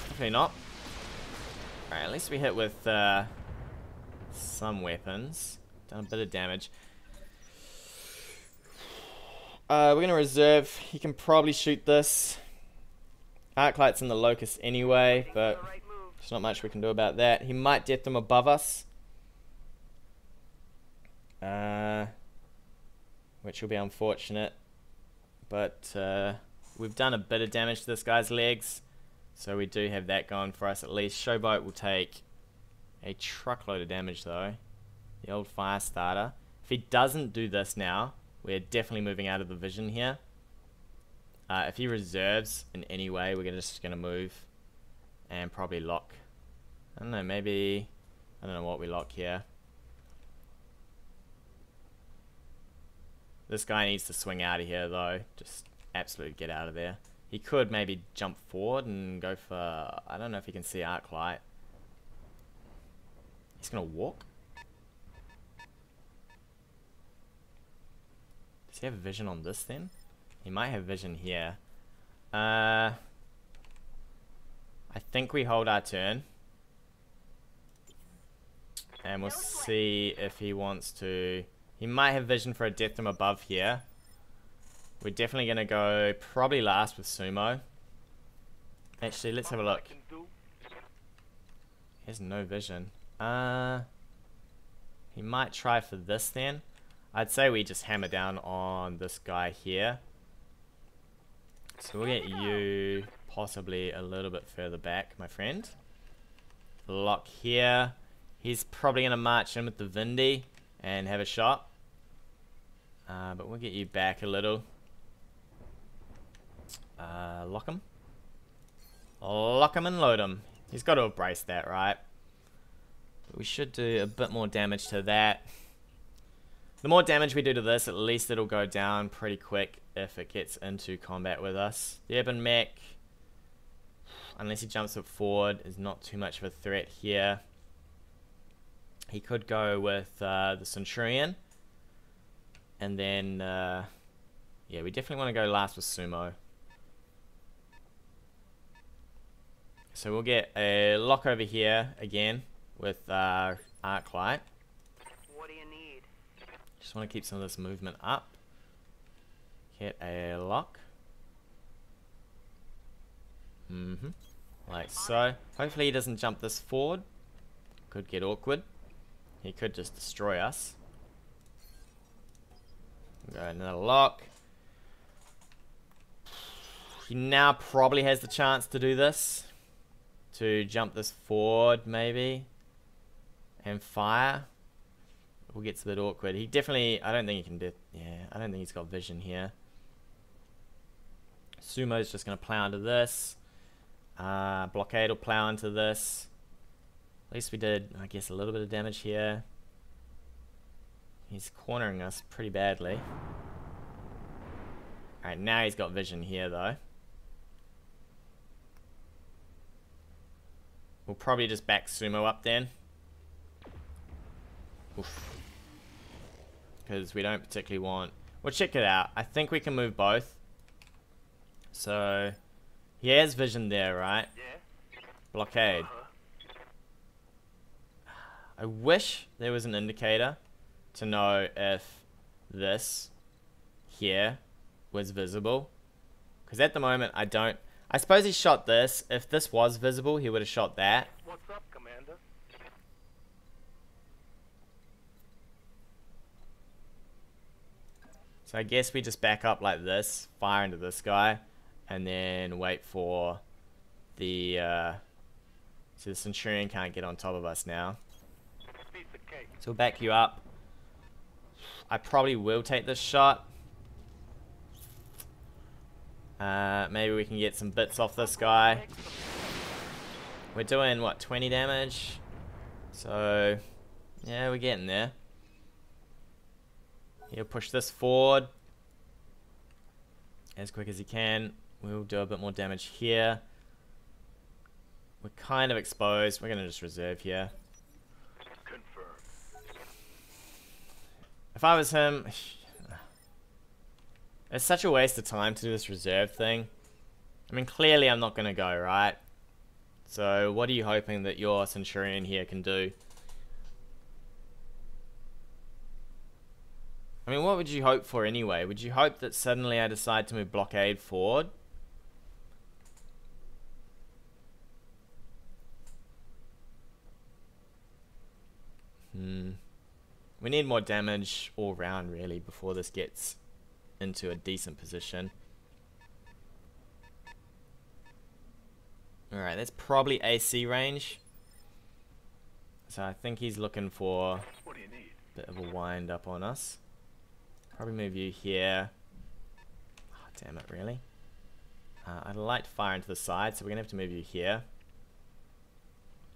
S1: hopefully not. Alright, at least we hit with, uh, some weapons. Done a bit of damage. Uh, we're gonna reserve. He can probably shoot this. Arclight's in the locust anyway, but
S2: The
S1: there's not much we can do about that. He might death them above us. Uh, which will be unfortunate. But uh, we've done a bit of damage to this guy's legs. So we do have that going for us at least. Showboat will take a truckload of damage though. The old Firestarter. If he doesn't do this now, we're definitely moving out of the vision here. Uh, if he reserves in any way, we're just going to move and probably lock. I don't know, maybe... I don't know what we lock here. This guy needs to swing out of here though. Just absolutely get out of there. He could maybe jump forward and go for... I don't know if he can see arc light. He's gonna walk? He have vision on this then? He might have vision here. Uh, I think we hold our turn. And we'll see if he wants to... He might have vision for a death from above here. We're definitely going to go probably last with Sumo. Actually, let's have a look. He has no vision. Uh, he might try for this then. I'd say we just hammer down on this guy here. So we'll get you possibly a little bit further back, my friend. Lock here. He's probably going to march in with the Vindy and have a shot. Uh, but we'll get you back a little. Uh, lock him. Lock him and load him. He's got to embrace that, right? But we should do a bit more damage to that. The more damage we do to this, at least it'll go down pretty quick if it gets into combat with us. The Urban Mech, unless he jumps it forward, is not too much of a threat here. He could go with uh, the Centurion. And then, uh, yeah, we definitely want to go last with Sumo. So we'll get a lock over here again with uh, Arc Light.
S2: What do you need?
S1: Just want to keep some of this movement up. Hit a lock. Mm-hmm. Like so. Hopefully he doesn't jump this forward. Could get awkward. He could just destroy us. Go another lock. He now probably has the chance to do this. To jump this forward, maybe. And fire. It gets a bit awkward. He definitely, I don't think he can do, yeah, I don't think he's got vision here. Sumo's just going to plow into this. Uh, blockade will plow into this. At least we did, I guess, a little bit of damage here. He's cornering us pretty badly. Alright, now he's got vision here, though. We'll probably just back Sumo up then. Oof. Because we don't particularly want... We'll check it out. I think we can move both. So, he has vision there, right?
S3: Yeah?
S1: Blockade.
S3: Uh-huh.
S1: I wish there was an indicator to know if this here was visible. Because at the moment, I don't... I suppose he shot this. If this was visible, he would have shot that.
S3: What's up, Commander?
S1: So I guess we just back up like this, fire into this guy, and then wait for the... Uh, so the Centurion can't get on top of us now. So we'll back you up. I probably will take this shot. Uh, maybe we can get some bits off this guy. We're doing, what, 20 damage? So, yeah, we're getting there. He'll push this forward. As quick as he can. We'll do a bit more damage here. We're kind of exposed. We're going to just reserve here. If I was him, it's such a waste of time to do this reserve thing. I mean, clearly I'm not going to go, right? So what are you hoping that your Centurion here can do? I mean, what would you hope for anyway? Would you hope that suddenly I decide to move blockade forward? Hmm. We need more damage all round, really, before this gets into a decent position. Alright, that's probably AC range. So I think he's looking for
S3: What do you need?
S1: a bit of a wind up on us. Probably move you here. Oh, damn it, really? Uh, I'd like to fire into the side, so we're going to have to move you here.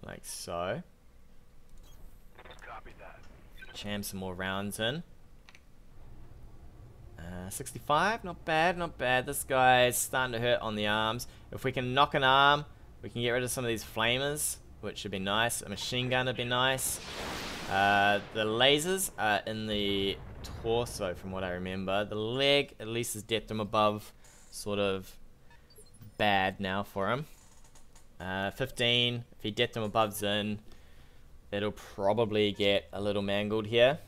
S1: Like so.
S3: Copy that.
S1: Jam some more rounds in. Uh, 65, not bad, not bad. This guy's starting to hurt on the arms. If we can knock an arm, we can get rid of some of these flamers, which would be nice. A machine gun would be nice. Uh, the lasers are in the torso, from what I remember. The leg, at least, is death from above, sort of bad now for him. Uh, 15, if he death from above's in, it'll probably get a little mangled here.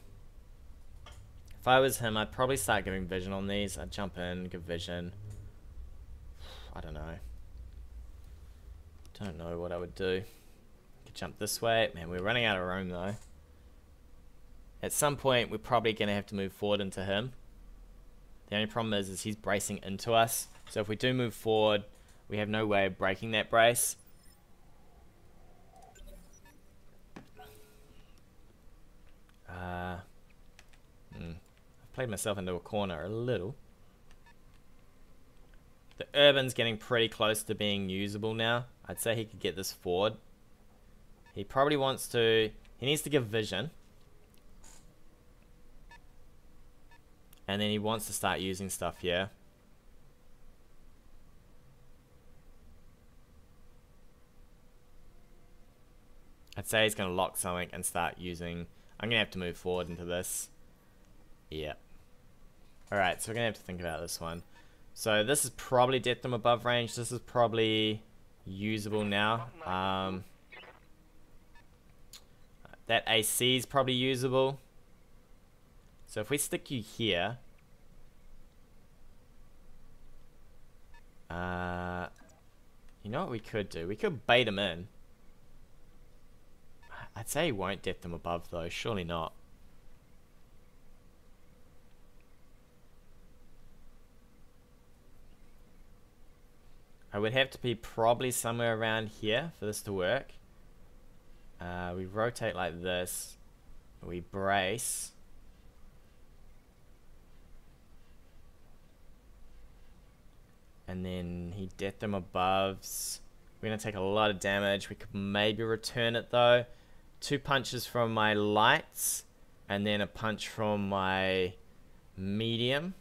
S1: If I was him, I'd probably start giving vision on these. I'd jump in, give vision. I don't know. Don't know what I would do. Could jump this way. Man, we're running out of room though. At some point, we're probably going to have to move forward into him. The only problem is, is he's bracing into us. So if we do move forward, we have no way of breaking that brace. Uh, hmm. I've played myself into a corner a little. The urban's getting pretty close to being usable now. I'd say he could get this forward. He probably wants to... He needs to give vision. And then he wants to start using stuff here. I'd say he's going to lock something and start using... I'm going to have to move forward into this. Yeah. Alright, so we're going to have to think about this one. So this is probably death from above range. This is probably usable now. Um, that AC is probably usable. So if we stick you here... Uh, you know what we could do? We could bait him in. I'd say he won't death them above though, surely not. I would have to be probably somewhere around here for this to work. Uh, we rotate like this. We brace. And then he death them aboves. We're going to take a lot of damage. We could maybe return it though. Two punches from my lights. And then a punch from my medium.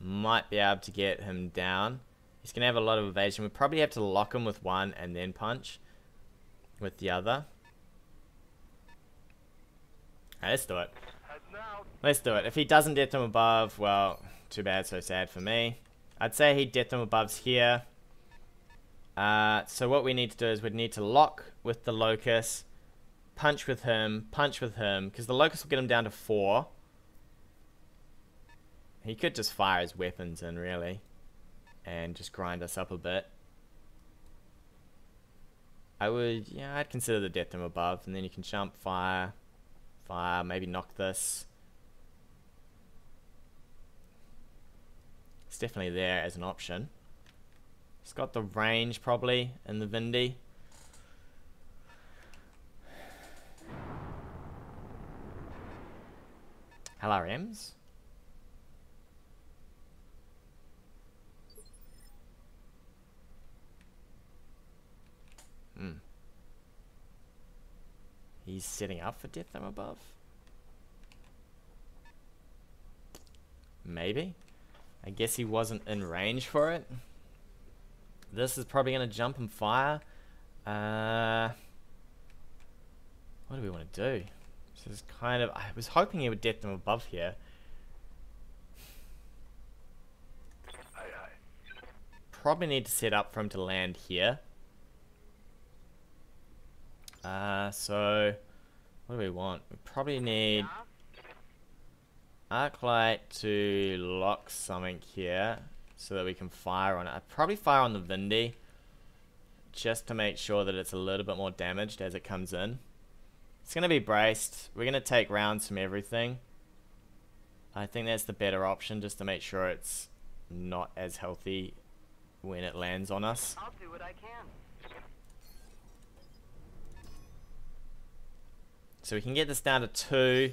S1: Might be able to get him down. He's going to have a lot of evasion. We probably have to lock him with one and then punch with the other. Okay, let's do it. Let's do it. If he doesn't death them above, well, too bad, so sad for me. I'd say he death them aboves here. Uh, so what we need to do is we'd need to lock with the locust, punch with him, punch with him, because the locust will get him down to four. He could just fire his weapons in, really, and just grind us up a bit. I would, yeah, I'd consider the death them above, and then you can jump, fire, fire, maybe knock this. It's definitely there as an option. It's got the range probably in the Vindy. LRMs? Hmm. He's setting up for death them above? Maybe? I guess he wasn't in range for it. This is probably going to jump and fire. Uh, what do we want to do? This is kind of... I was hoping he would death them above here. Probably need to set up for him to land here. Uh, so... What do we want? We probably need... Arclight to lock something here so that we can fire on it. I'd probably fire on the Vindy just to make sure that it's a little bit more damaged as it comes in. It's going to be braced. We're going to take rounds from everything. I think that's the better option just to make sure it's not as healthy when it lands on us.
S2: I'll do what I can.
S1: So we can get this down to two.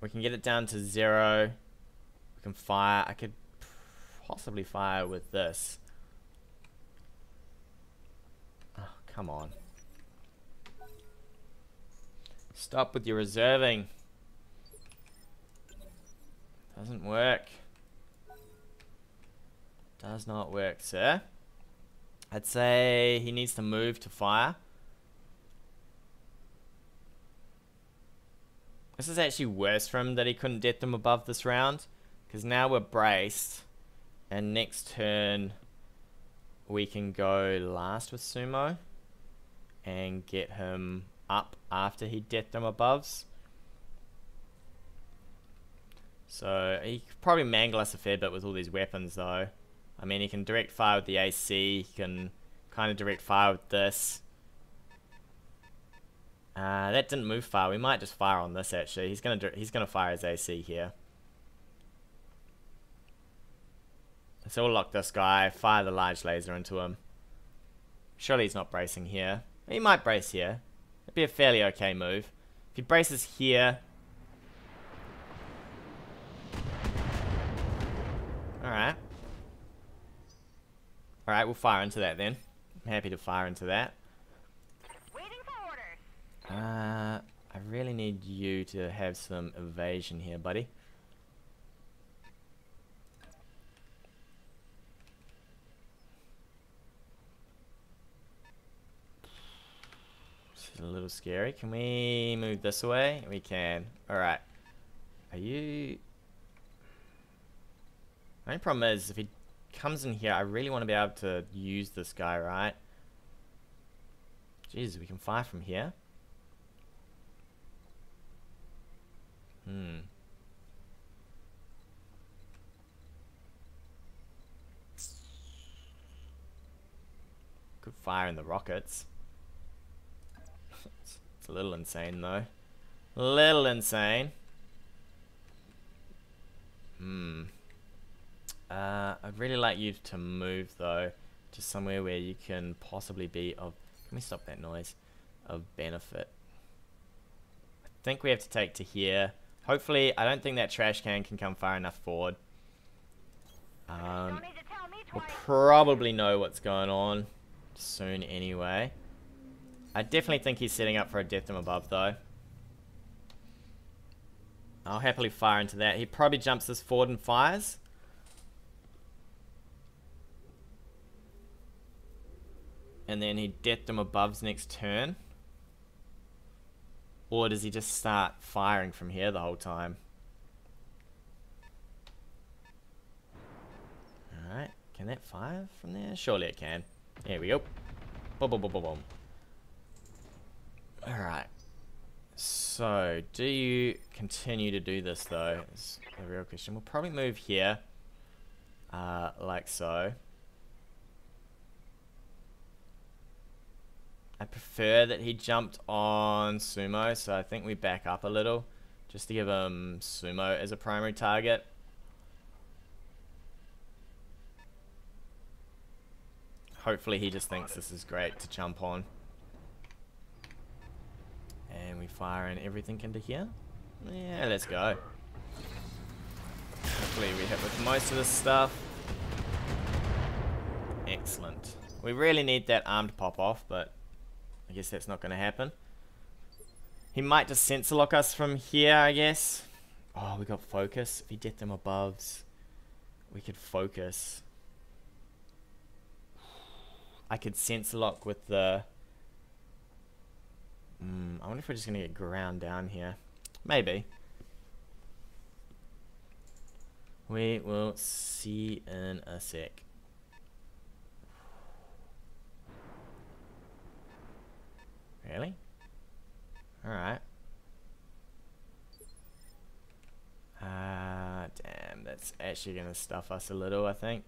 S1: We can get it down to zero. We can fire. I could possibly fire with this. Oh, come on. Stop with your reserving. Doesn't work. Does not work, sir. I'd say he needs to move to fire. This is actually worse for him that he couldn't get them above this round. Because now we're braced. And next turn, we can go last with Sumo. And get him up after he death them aboves. So he could probably mangle us a fair bit with all these weapons though. I mean he can direct fire with the AC, he can kind of direct fire with this. Uh, that didn't move far. We might just fire on this actually. He's gonna do, he's gonna fire his AC here. So we'll lock this guy, fire the large laser into him. Surely he's not bracing here. He might brace here. It'd be a fairly okay move. If he braces here... Alright. Alright, we'll fire into that then. I'm happy to fire into that.
S2: Waiting for orders.
S1: Uh, I really need you to have some evasion here, buddy. This is a little scary. Can we move this away? We can. Alright. Are you... The only problem is, if he comes in here, I really want to be able to use this guy, right? Jeez, we can fire from here. Hmm. Could fire in the rockets. it's, a little insane though. A little insane. Hmm. Uh, I'd really like you to move though to somewhere where you can possibly be of. Can we stop that noise? Of benefit. I think we have to take to here. Hopefully, I don't think that trash can can come far enough forward. Um,
S2: Don't need to tell me
S1: we'll probably know what's going on soon anyway. I definitely think he's setting up for a death from above though. I'll happily fire into that. He probably jumps this forward and fires. And then he death them above's next turn. Or does he just start firing from here the whole time? Alright, can that fire from there? Surely it can. Here we go. Boom, boom, boom, boom, boom. Alright. So, do you continue to do this though? Is the real question. We'll probably move here. Uh, like so. I prefer that he jumped on Sumo, so I think we back up a little. Just to give him Sumo as a primary target. Hopefully he just thinks this is great to jump on. And we fire in everything into here. Yeah, let's go. Hopefully we hit with most of this stuff. Excellent. We really need that arm to pop off, but I guess that's not going to happen. He might just sensor lock us from here, I guess. Oh, we got focus. If he get them aboves, we could focus. I could sensor lock with the... Mm, I wonder if we're just going to get ground down here. Maybe. We will see in a sec. Really? Alright. Ah, uh, damn, that's actually going to stuff us a little, I think.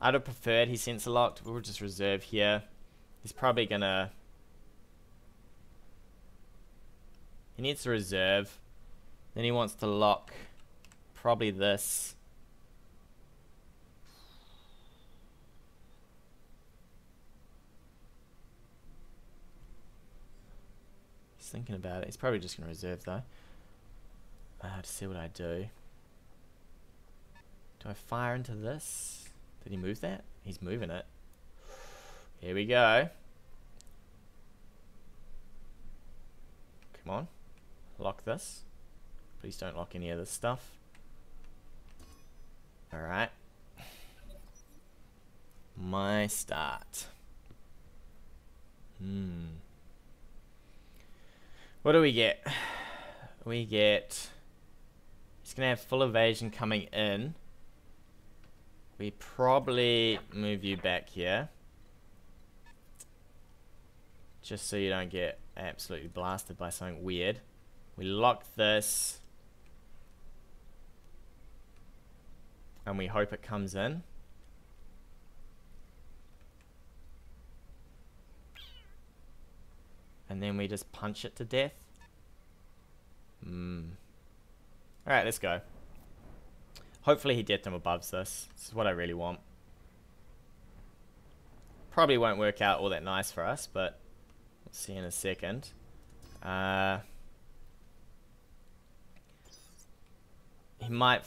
S1: I'd have preferred he sensor locked. We'll just reserve here. He's probably going to... He needs to reserve. Then he wants to lock probably this. He's thinking about it. He's probably just going to reserve though. I have to see what I do. Do I fire into this? Did he move that? He's moving it. Here we go. Come on. Lock this. Please don't lock any of this stuff. Alright. My start. Hmm. What do we get? We get... He's going to have full evasion coming in. We probably move you back here. Just so you don't get absolutely blasted by something weird. We lock this. And we hope it comes in. And then we just punch it to death. Hmm. Alright, let's go. Hopefully he death them above this. This is what I really want. Probably won't work out all that nice for us, but we'll see in a second. Uh, he might...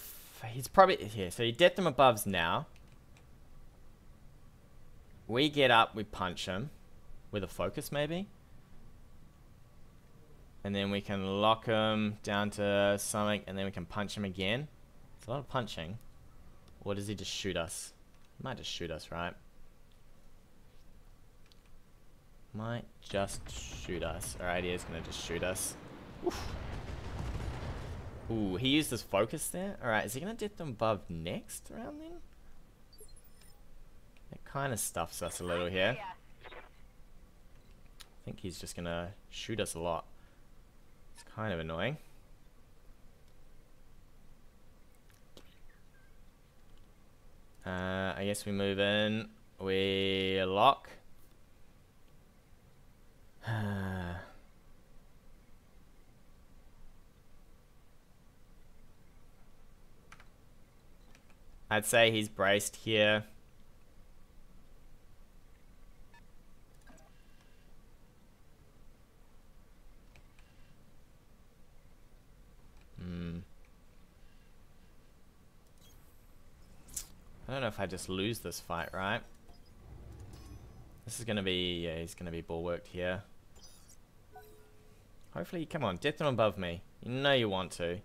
S1: he's probably... Here, so he death them aboves now. We get up, we punch him. With a focus, maybe? And then we can lock him down to something, and then we can punch him again. It's a lot of punching. Or does he just shoot us? He might just shoot us, right? Might just shoot us. Alright, he is going to just shoot us. Oof. Ooh, he used his focus there. Alright, is he going to get them above next round then? It kind of stuffs us a little here. I think he's just going to shoot us a lot. It's kind of annoying. Uh, I guess we move in. We lock. I'd say he's braced here. Hmm. I don't know if I just lose this fight, right? This is gonna be, yeah, he's gonna be bulwarked here. Hopefully, come on, death them above me. You know you want to.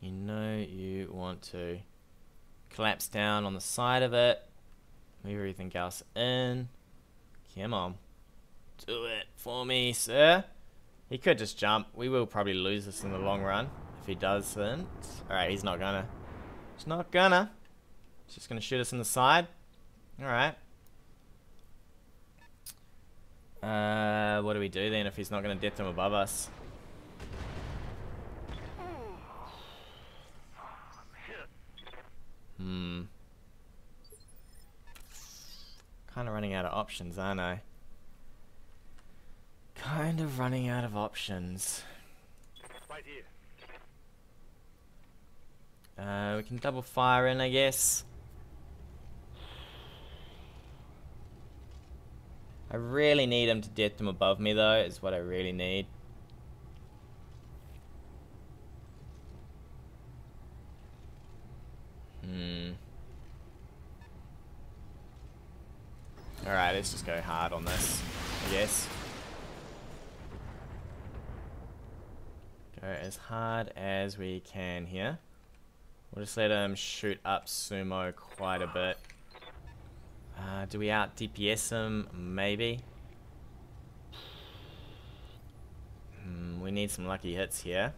S1: You know you want to. Collapse down on the side of it. Move everything else in. Come on. Do it for me, sir. He could just jump. We will probably lose this in the long run if he doesn't. Alright, he's not gonna. He's not gonna. He's just gonna shoot us in the side. Alright. Uh, what do we do then if he's not gonna death him above us? Hmm. Kind of running out of options, aren't I? Kind of running out of options.
S3: Right here.
S1: Uh, we can double fire in, I guess. I really need him to death from above me, though, is what I really need. Hmm. Alright, let's just go hard on this, I guess. Go as hard as we can here. We'll just let him shoot up Sumo quite a bit. Uh, do we out DPS him? Maybe. Hmm, we need some lucky hits here.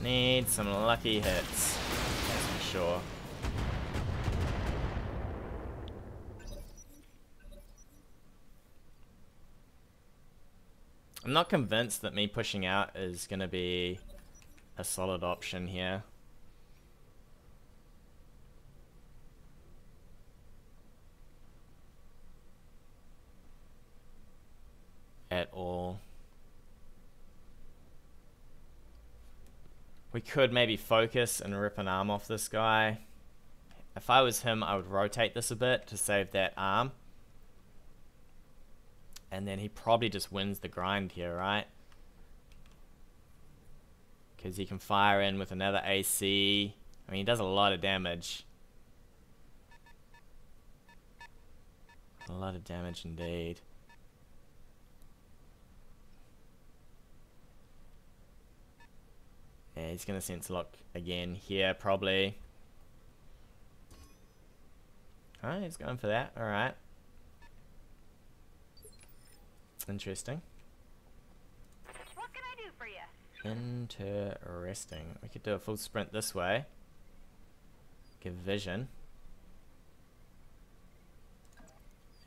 S1: Need some lucky hits. That's for sure. I'm not convinced that me pushing out is going to be a solid option here. At all. We could maybe focus and rip an arm off this guy. If I was him, I would rotate this a bit to save that arm. And then he probably just wins the grind here, right? Because he can fire in with another AC. I mean, he does a lot of damage. A lot of damage indeed. Yeah, he's going to sense lock again here, probably. Alright, he's going for that. Alright. Interesting.
S2: What can I do for you?
S1: Interesting. We could do a full sprint this way. Give vision.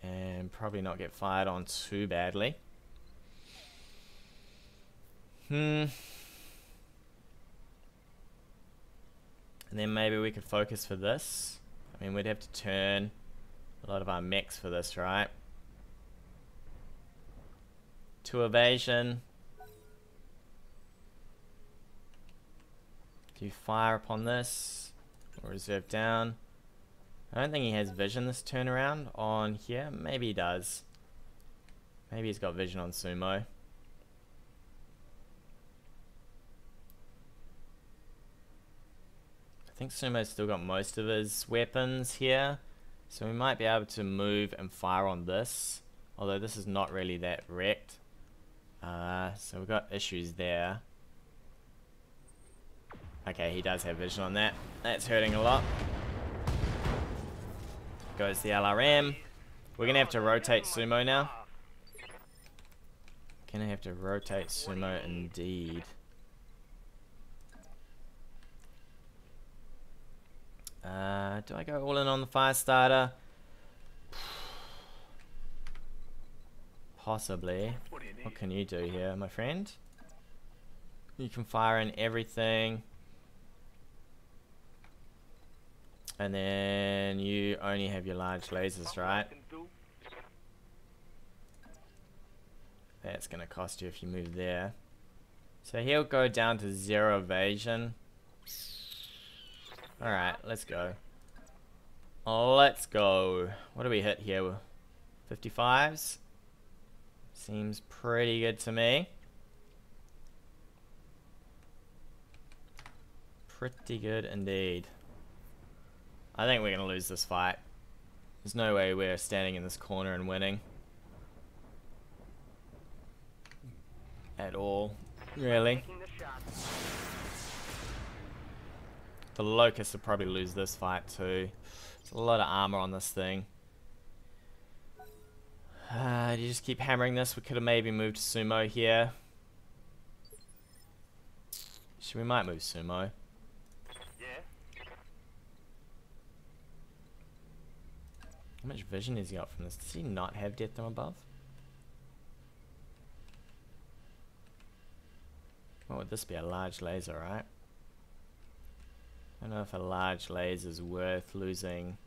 S1: And probably not get fired on too badly. Hmm. And then maybe we could focus for this. I mean, we'd have to turn a lot of our mechs for this, right? Two evasion. Do you fire upon this? Or reserve down? I don't think he has vision this turnaround on here. Maybe he does. Maybe he's got vision on Sumo. I think Sumo's still got most of his weapons here. So we might be able to move and fire on this. Although this is not really that wrecked. Uh, so we've got issues there. Okay, he does have vision on that. That's hurting a lot. Goes the LRM. We're going to have to rotate Sumo now. Gonna have to rotate Sumo indeed. Uh, do I go all in on the Firestarter? Possibly.
S3: What
S1: can you do here, my friend? You can fire in everything. And then you only have your large lasers, right? That's going to cost you if you move there. So he'll go down to zero evasion. Alright, let's go. Let's go. What do we hit here? 55s? Seems pretty good to me. Pretty good indeed. I think we're going to lose this fight. There's no way we're standing in this corner and winning. At all. Really.
S2: The
S1: locusts will probably lose this fight too. There's a lot of armor on this thing. Uh, you just keep hammering this? We could have maybe moved Sumo here. Should we might move Sumo.
S3: Yeah.
S1: How much vision has he got from this? Does he not have Death from above? What would this be? A large laser, right? I don't know if a large laser is worth losing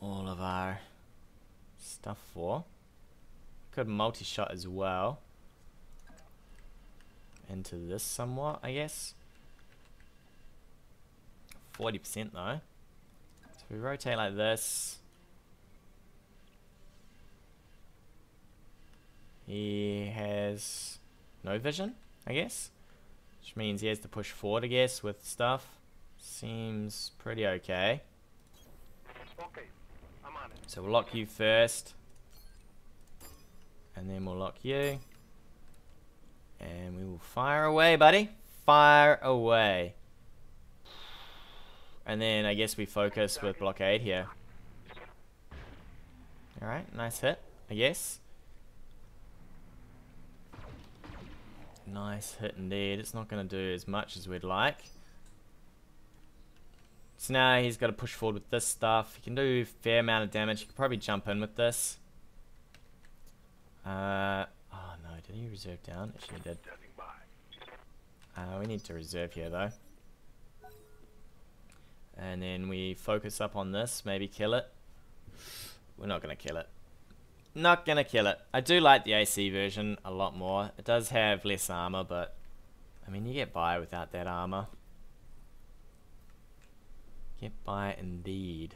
S1: all of our stuff for. Could multi-shot as well. Into this somewhat, I guess. 40% though. So we rotate like this. He has no vision, I guess. Which means he has to push forward, I guess, with stuff. Seems pretty okay.
S3: Okay.
S1: So we'll lock you first. And then we'll lock you. And we will fire away, buddy. Fire away. And then I guess we focus with blockade here. Alright, nice hit, I guess. Nice hit indeed. It's not going to do as much as we'd like. So now he's got to push forward with this stuff. He can do a fair amount of damage. He could probably jump in with this. Uh, oh no, did he reserve down? Actually he did. Uh, we need to reserve here though. And then we focus up on this, maybe kill it. We're not going to kill it. Not going to kill it. I do like the AC version a lot more. It does have less armor, but I mean, you get by without that armor. Get by indeed.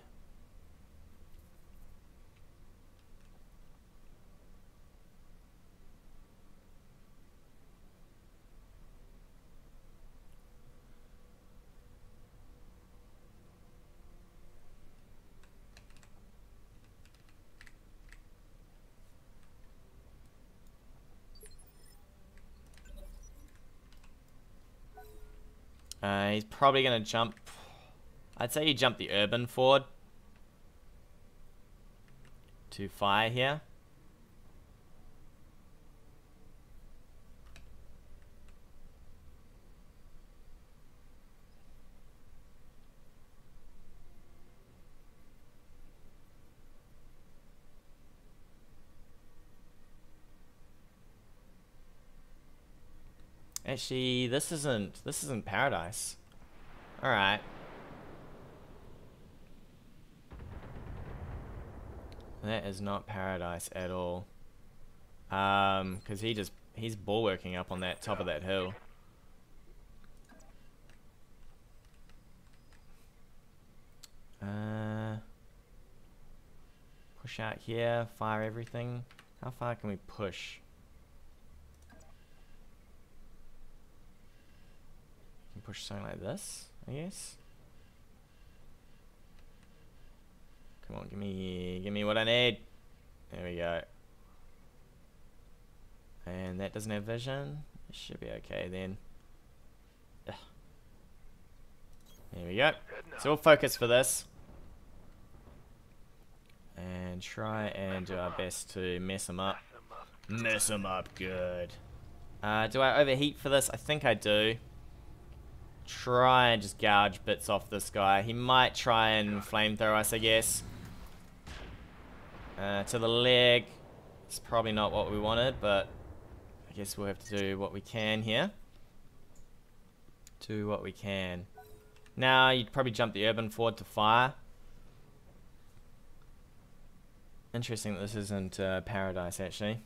S1: Uh, he's probably going to jump. I'd say you jump the urban forward to fire here. Actually, this isn't this isn't paradise. All right. That is not paradise at all. Um, cause he just he's bulwarking up on that top of that hill. Uh, push out here, fire everything. How far can we push? Can push something like this, I guess. Come on, give me, give me what I need. There we go. And that doesn't have vision. It should be okay then. There we go. So we'll focus for this. And try and do our best to mess them up. Mess them up good. Uh, do I overheat for this? I think I do. Try and just gouge bits off this guy. He might try and flamethrow us, I guess. Uh, to the leg. It's probably not what we wanted, but I guess we'll have to do what we can here. Do what we can. Now, you'd probably jump the urban forward to fire. Interesting that this isn't uh, paradise, actually.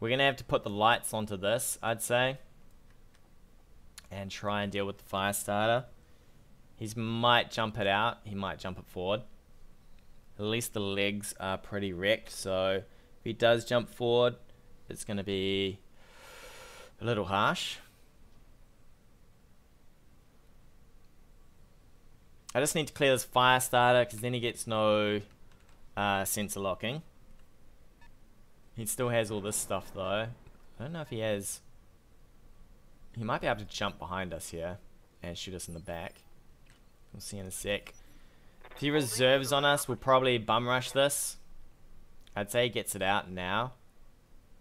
S1: We're going to have to put the lights onto this, I'd say. And try and deal with the Firestarter. He might jump it out. He might jump it forward. At least the legs are pretty wrecked. So if he does jump forward, it's going to be a little harsh. I just need to clear this Firestarter because then he gets no uh, sensor locking. He still has all this stuff though. I don't know if he has He might be able to jump behind us here and shoot us in the back. We'll see in a sec. If he reserves on us, we'll probably bum rush this. I'd say he gets it out now.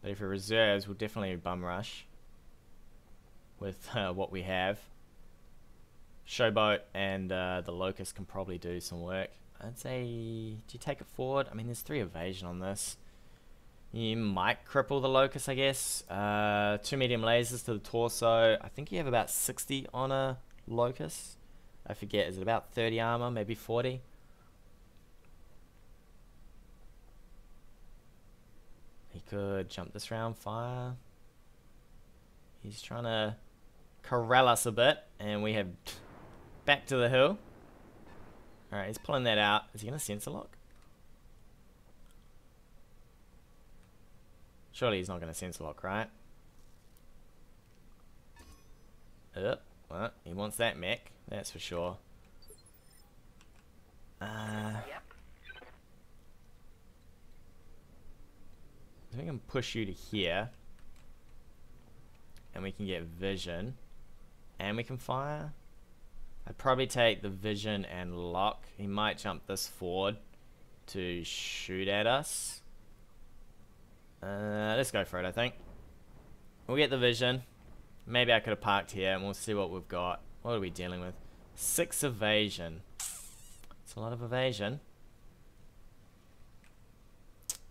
S1: But if he reserves, we'll definitely bum rush. With uh, what we have. Showboat and uh, the Locust can probably do some work. I'd say, do you take it forward? I mean, there's three evasion on this. You might cripple the Locust, I guess. Uh, two medium lasers to the torso. I think you have about 60 on a Locust. I forget, is it about 30 armor, maybe 40? He could jump this round, fire. He's trying to corral us a bit, and we have back to the hill. Alright, he's pulling that out. Is he going to sensor lock? Surely he's not going to sensor lock, right? Uh, well, he wants that mech, that's for sure. Uh. I think I can push you to here. And we can get vision. And we can fire. I'd probably take the vision and lock. He might jump this forward to shoot at us. Uh, let's go for it, I think. We'll get the vision. Maybe I could have parked here and we'll see what we've got. What are we dealing with? Six evasion. It's a lot of evasion.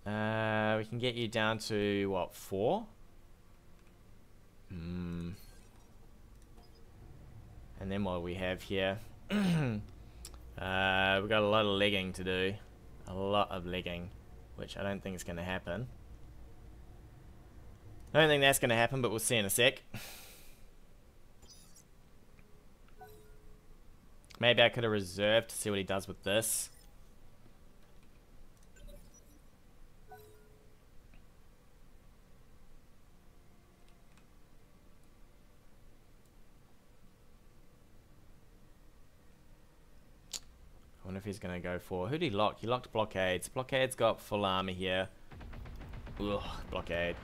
S1: Uh, we can get you down to, what, four? Hmm. And then what we have here? uh, we've got a lot of legging to do. A lot of legging. Which I don't think is going to happen. I don't think that's going to happen, but we'll see in a sec. Maybe I could have reserved to see what he does with this. I wonder if he's going to go for... Who did he lock? He locked Blockades. Blockade's got full armor here. Ugh, Blockade.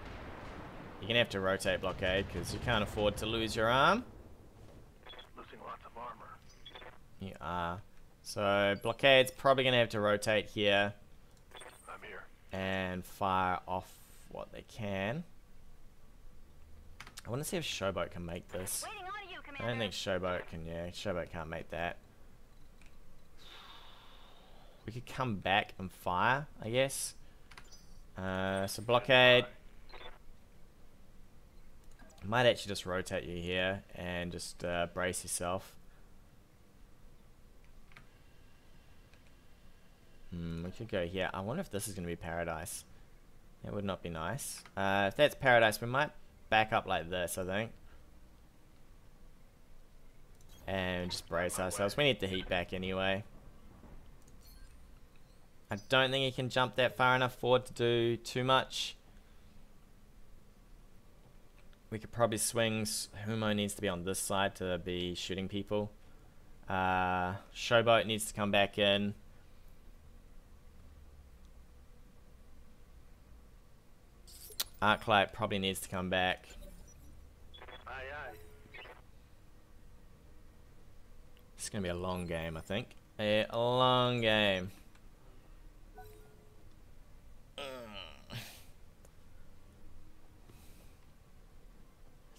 S1: You're going to have to rotate Blockade because you can't afford to lose your arm.
S3: Losing lots of armor.
S1: You are. So, Blockade's probably going to have to rotate here
S3: I'm here.
S1: and fire off what they can. I want to see if Showboat can make this.
S2: You,
S1: I don't think Showboat can, yeah, Showboat can't make that. We could come back and fire, I guess. Uh, so blockade. Might actually just rotate you here and just uh, brace yourself. Hmm, we could go here. I wonder if this is going to be paradise. That would not be nice. Uh, if that's paradise, we might back up like this, I think. And just brace ourselves. We need the heat back anyway. I don't think he can jump that far enough forward to do too much. We could probably swing. Sumo needs to be on this side to be shooting people. Uh, Showboat needs to come back in. Arclight probably needs to come back.
S3: Aye, aye.
S1: It's gonna be a long game, I think. A long game. I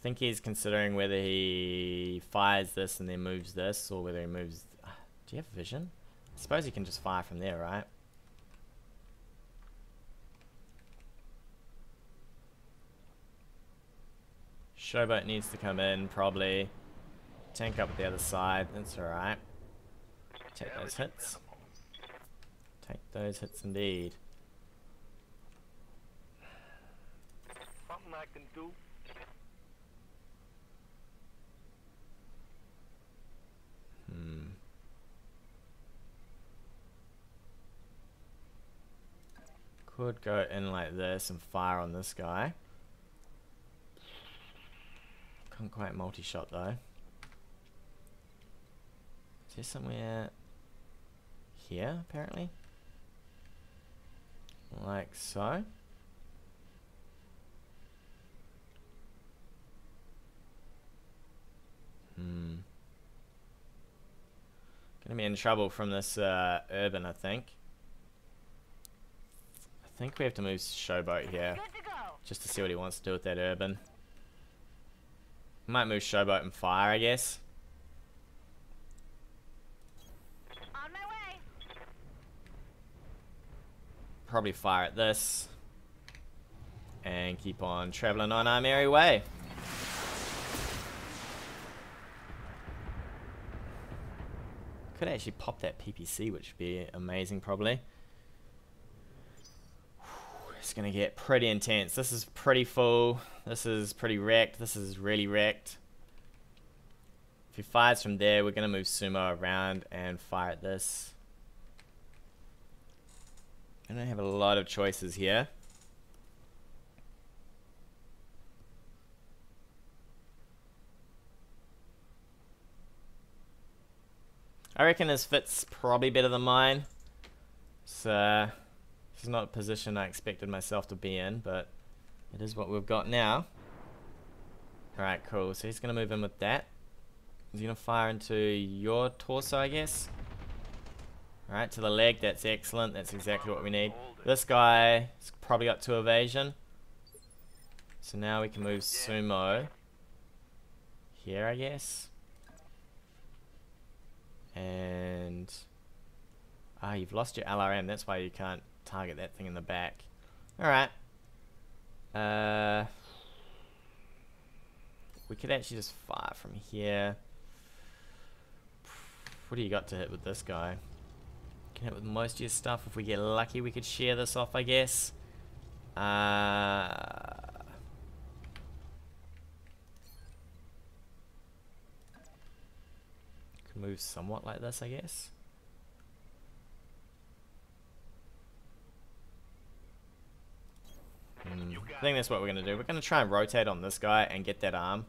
S1: think he's considering whether he fires this and then moves this, or whether he moves. Do you have vision? I suppose he can just fire from there, right? Showboat needs to come in, probably. Tank up the other side, that's alright. Take those hits. Take those hits indeed.
S3: Something I can do.
S1: Hmm. Could go in like this and fire on this guy. Can't quite multi-shot though. Is there somewhere here, apparently? Like so. Hmm. Gonna be in trouble from this uh, urban, I think. I think we have to move Showboat here. Just to see what he wants to do with that urban. Might move Showboat and Fire, I guess.
S2: On my way.
S1: Probably fire at this. And keep on traveling on our merry way. Could actually pop that PPC, which would be amazing, probably. It's gonna get pretty intense. This is pretty full. This is pretty wrecked. This is really wrecked. If he fires from there, we're gonna move Sumo around and fire at this. I don't have a lot of choices here. I reckon his fit's probably better than mine. So, is not a position I expected myself to be in, but it is what we've got now. Alright, cool. So he's going to move in with that. He's going to fire into your torso, I guess. Alright, to the leg. That's excellent. That's exactly what we need. This guy has probably got two evasion. So now we can move Sumo here, I guess. And ah, you've lost your LRM. That's why you can't target that thing in the back. All right. Uh, we could actually just fire from here. What do you got to hit with this guy? Can hit with most of your stuff. If we get lucky, we could share this off, I guess. Uh, could move somewhat like this, I guess. Hmm, I think that's what we're going to do. We're going to try and rotate on this guy and get that arm.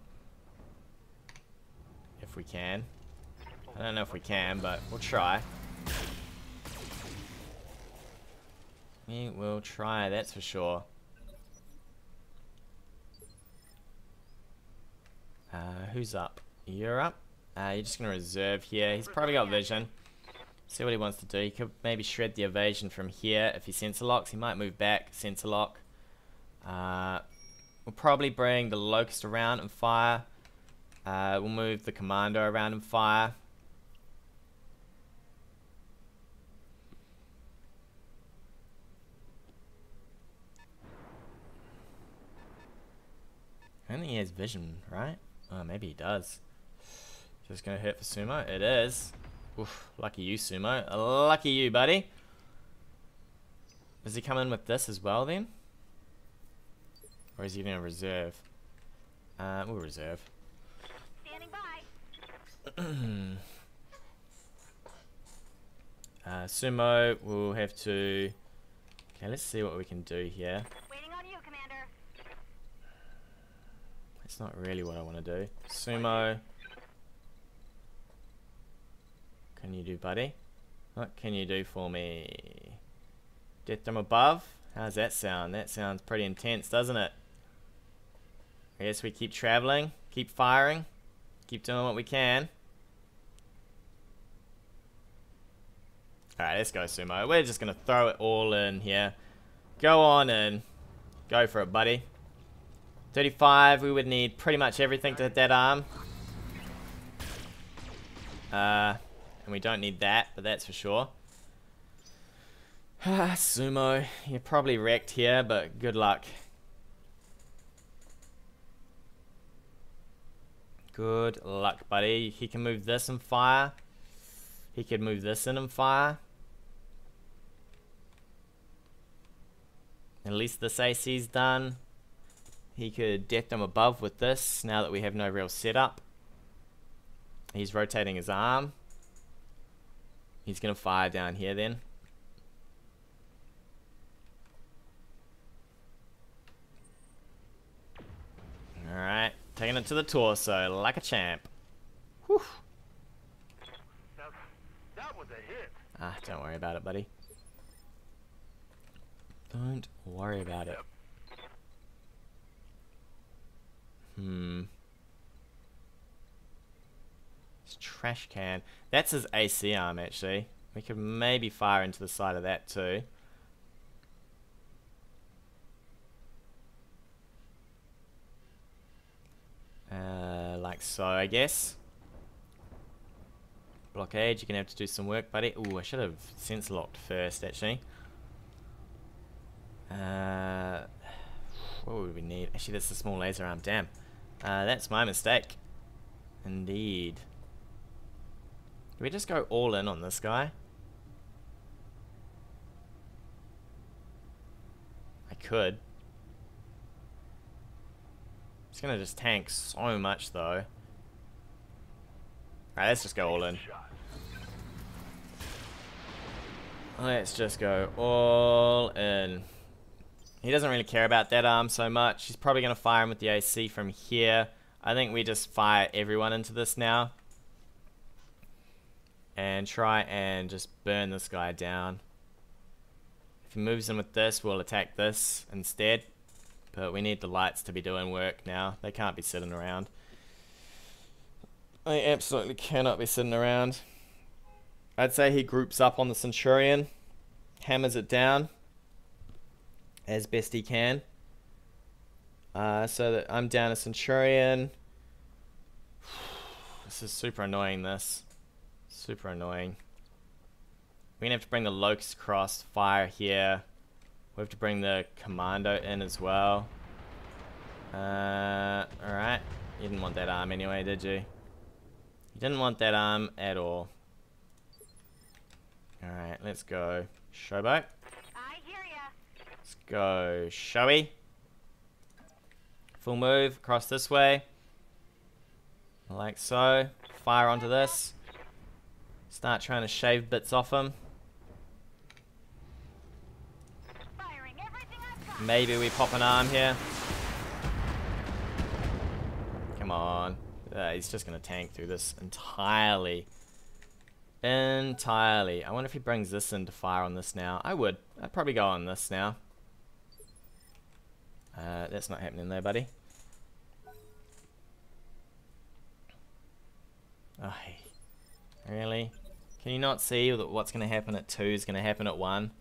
S1: If we can. I don't know if we can, but we'll try. We will try, that's for sure. Uh, who's up? You're up? Uh, you're just going to reserve here. He's probably got vision. See what he wants to do. He could maybe shred the evasion from here. If he sensor locks, he might move back, sensor lock. Uh, we'll probably bring the Locust around and fire. Uh, we'll move the Commando around and fire. I don't think he has vision, right? Oh, maybe he does. Just gonna hit for Sumo. It is. Oof, lucky you, Sumo. Lucky you, buddy. Does he come in with this as well, then? Or is he gonna reserve? Uh, we'll reserve.
S2: Standing by.
S1: Uh, Sumo will have to... Okay, let's see what we can do here.
S2: Waiting on you, Commander.
S1: That's not really what I want to do. Sumo. Can you do, buddy? What can you do for me? Death from above? How's that sound? That sounds pretty intense, doesn't it? I guess we keep traveling, keep firing, keep doing what we can. Alright, let's go, Sumo. We're just going to throw it all in here. Go on and go for it, buddy. 35, we would need pretty much everything to hit that arm. Uh, and we don't need that, but that's for sure. Ah, Sumo, you're probably wrecked here, but good luck. Good luck, buddy. He can move this and fire. He could move this in and fire. At least this AC's done. He could death from above with this, now that we have no real setup. He's rotating his arm. He's going to fire down here then. Alright, taking it to the torso like a champ. Whew.
S3: Now, that was a hit.
S1: Ah, don't worry about it, buddy. Don't worry about it. Hmm. A trash can. That's his AC arm, actually. We could maybe fire into the side of that, too. Uh, like so, I guess. Blockade, you're gonna have to do some work, buddy. Ooh, I should have sense locked first, actually. Uh, what would we need? Actually, that's a small laser arm. Damn. Uh, that's my mistake. Indeed. Do we just go all in on this guy? I could. It's gonna just tank so much, though. Alright, let's just go all in. Let's just go all in. He doesn't really care about that arm so much. He's probably going to fire him with the AC from here. I think we just fire everyone into this now. And try and just burn this guy down. If he moves in with this, we'll attack this instead. But we need the lights to be doing work now. They can't be sitting around. They absolutely cannot be sitting around. I'd say he groups up on the Centurion, hammers it down as best he can. Uh, so that I'm down a Centurion. This is super annoying, this. Super annoying. We're gonna have to bring the Locust Cross fire here. We have to bring the Commando in as well. Uh, alright. You didn't want that arm anyway, did you? You didn't want that arm at all. Alright, let's go. Showboat.
S2: I hear ya.
S1: Let's go. Showy. Full move across this way. Like so. Fire onto this. Start trying to shave bits off him.
S2: Firing everything I've got.
S1: Maybe we pop an arm here. Come on. Uh, he's just going to tank through this entirely. Entirely. I wonder if he brings this in to fire on this now. I would. I'd probably go on this now. Uh, that's not happening there, buddy. Oh, really? Can you not see that what's going to happen at 2 is going to happen at 1?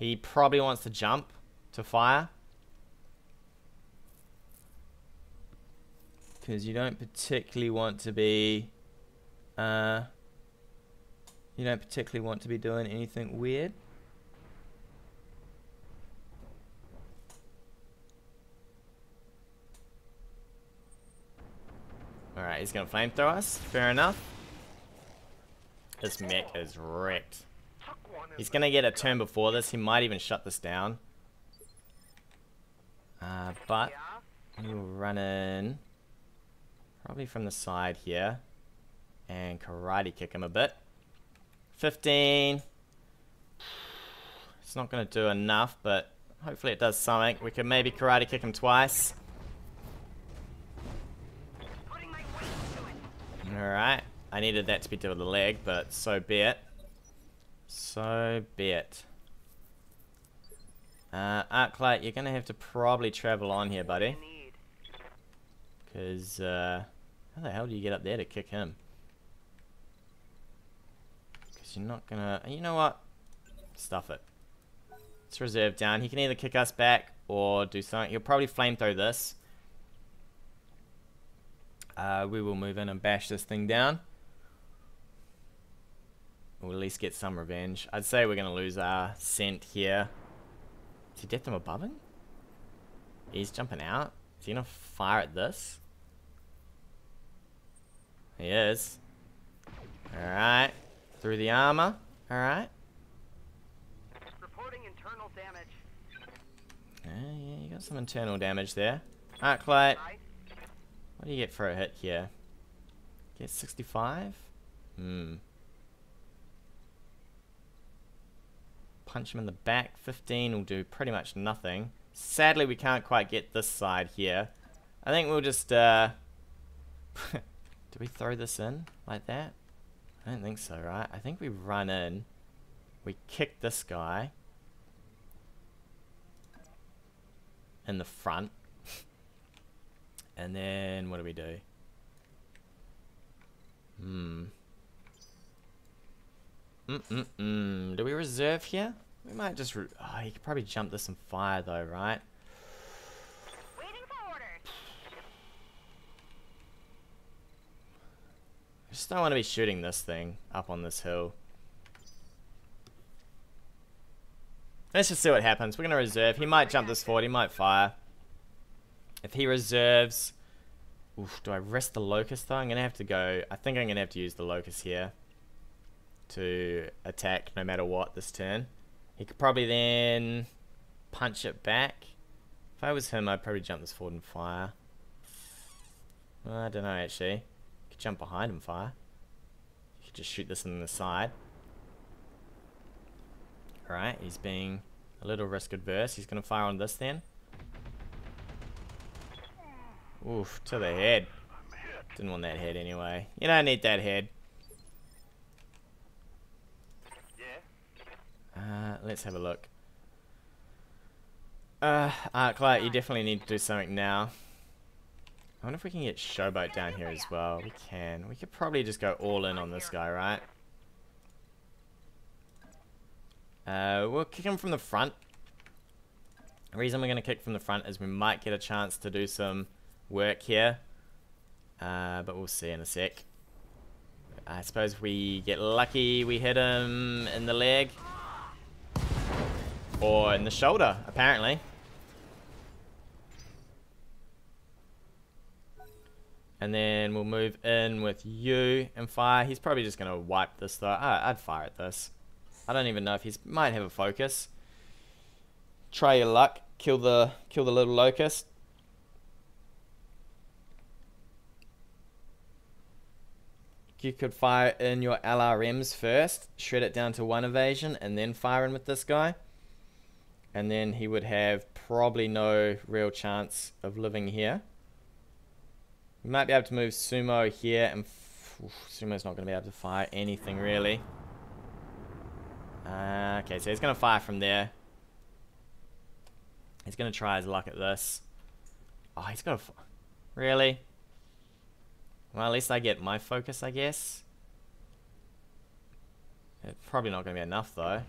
S1: He probably wants to jump to fire. Because you don't particularly want to be... Uh, you don't particularly want to be doing anything weird. Alright, he's gonna flamethrow us. Fair enough. This mech is wrecked. He's gonna get a turn before this. He might even shut this down. Uh, but we will run in probably from the side here and karate kick him a bit. 15. It's not gonna do enough, but hopefully it does something. We could maybe karate kick him twice.
S2: To.
S1: Alright. I needed that to be to the leg, but so be it. So be it. Uh, Arclight, you're gonna have to probably travel on here, buddy. Because, uh, how the hell do you get up there to kick him? Because you're not gonna... You know what? Stuff it. Let's reserve down. He can either kick us back or do something. He'll probably flamethrow this. Uh, we will move in and bash this thing down. We'll at least get some revenge. I'd say we're going to lose our scent here. Is he death from above him? He's jumping out. Is he going to fire at this? He is. Alright. Through the armor. Alright.
S2: Reporting internal damage.
S1: Yeah, yeah, you got some internal damage there. Arclight.
S2: Right?
S1: What do you get for a hit here? Get 65? Hmm. Punch him in the back. 15 will do pretty much nothing. Sadly, we can't quite get this side here. I think we'll just, uh... do we throw this in like that? I don't think so, right? I think we run in. We kick this guy. In the front. And then what do we do? Mm-mm-mm. Do we reserve here? We might just... Re oh, you could probably jump this and fire though, right?
S2: Waiting for orders.
S1: I just don't want to be shooting this thing up on this hill. Let's just see what happens. We're going to reserve. He might jump this forward. He might fire. If he reserves... Oof, do I rest the locust though? I'm going to have to go... I think I'm going to have to use the locust here. To attack no matter what this turn. He could probably then punch it back. If I was him, I'd probably jump this forward and fire. I don't know actually. Could jump behind and fire. Could just shoot this in the side. Alright, he's being a little risk adverse. He's going to fire on this then. Oof, to the head. Didn't want that head anyway. You don't need that head.
S3: Yeah?
S1: Uh, let's have a look. Uh, Arclight, you definitely need to do something now. I wonder if we can get Showboat down here as well. We can. We could probably just go all in on this guy, right? Uh, we'll kick him from the front. The reason we're going to kick from the front is we might get a chance to do some work here. Uh, but we'll see in a sec. I suppose we get lucky, we hit him in the leg. Or in the shoulder, apparently. And then we'll move in with you and fire. He's probably just going to wipe this though. I, I'd fire at this. I don't even know if he might have a focus. Try your luck. Kill the kill the little locust. You could fire in your LRMs first, shred it down to one evasion, and then fire in with this guy. And then he would have probably no real chance of living here. We might be able to move Sumo here, and oof, Sumo's not going to be able to fire anything really. Uh, okay, so he's going to fire from there. He's going to try his luck at this. Oh, he's got to... Really? Well, at least I get my focus, I guess. It's probably not going to be enough, though.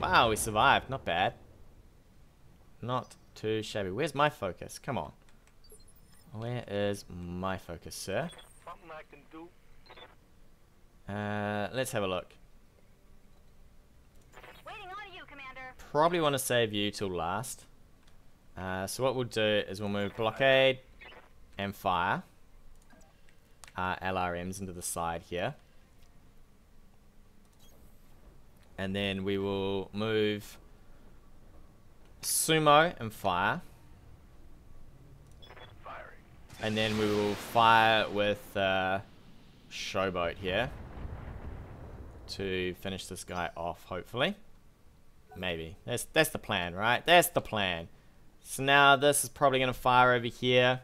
S1: Wow, we survived. Not bad. Not too shabby. Where's my focus? Come on. Where is my focus, sir?
S3: Something I can do?
S1: Uh, let's have a look.
S2: Waiting on you, Commander.
S1: Probably want to save you till last. Uh, so what we'll do is we'll move blockade and fire our LRMs into the side here. And then we will move sumo and fire. And then we will fire with uh, showboat here to finish this guy off, hopefully. Maybe. That's that's the plan, right? That's the plan. So now this is probably going to fire over here.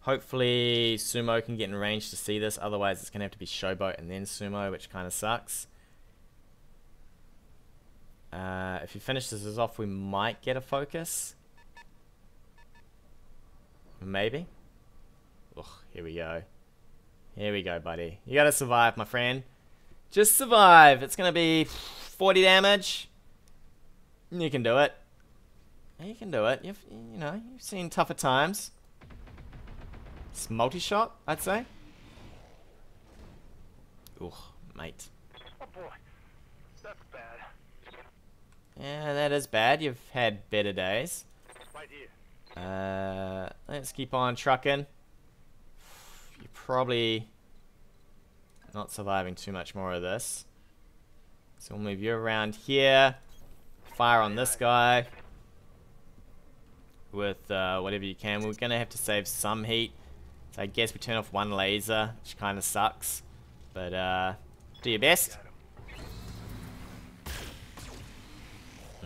S1: Hopefully Sumo can get in range to see this. Otherwise it's going to have to be Showboat and then Sumo, which kind of sucks. Uh, if he finishes this off, we might get a focus. Maybe. Ugh, here we go. Here we go, buddy. You gotta survive, my friend. Just survive. It's gonna be 40 damage. You can do it. You can do it. You've, you know, you've seen tougher times. It's multi-shot, I'd say. Ugh, mate.
S3: Oh boy. That's bad.
S1: Yeah, that is bad. You've had better days. Uh, let's keep on trucking. You're probably not surviving too much more of this. So we'll move you around here. Fire on this guy. With uh, whatever you can. We're going to have to save some heat. So I guess we turn off one laser, which kind of sucks. But uh, do your best.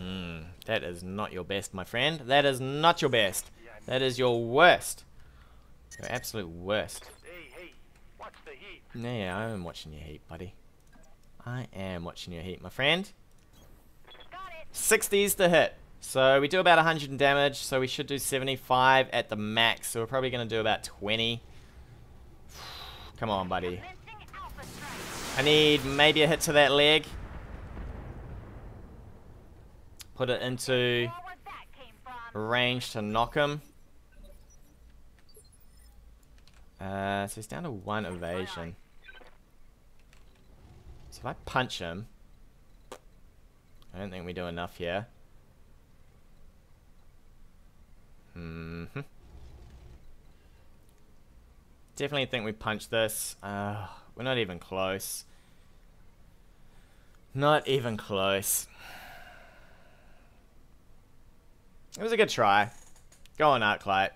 S1: Hmm, that is not your best, my friend. That is not your best. That is your worst. Your absolute worst.
S3: The heat.
S1: Yeah, yeah, I am watching your heat, buddy. I am watching your heat, my friend. 60s to hit. So we do about 100 in damage, so we should do 75 at the max. So we're probably going to do about 20. Come on, buddy. I need maybe a hit to that leg. Put it into range to knock him. Uh, so he's down to one evasion. So if I punch him, I don't think we do enough here. hmm Definitely think we punch this. Uh, we're not even close. Not even close. It was a good try. Go on, Arclight.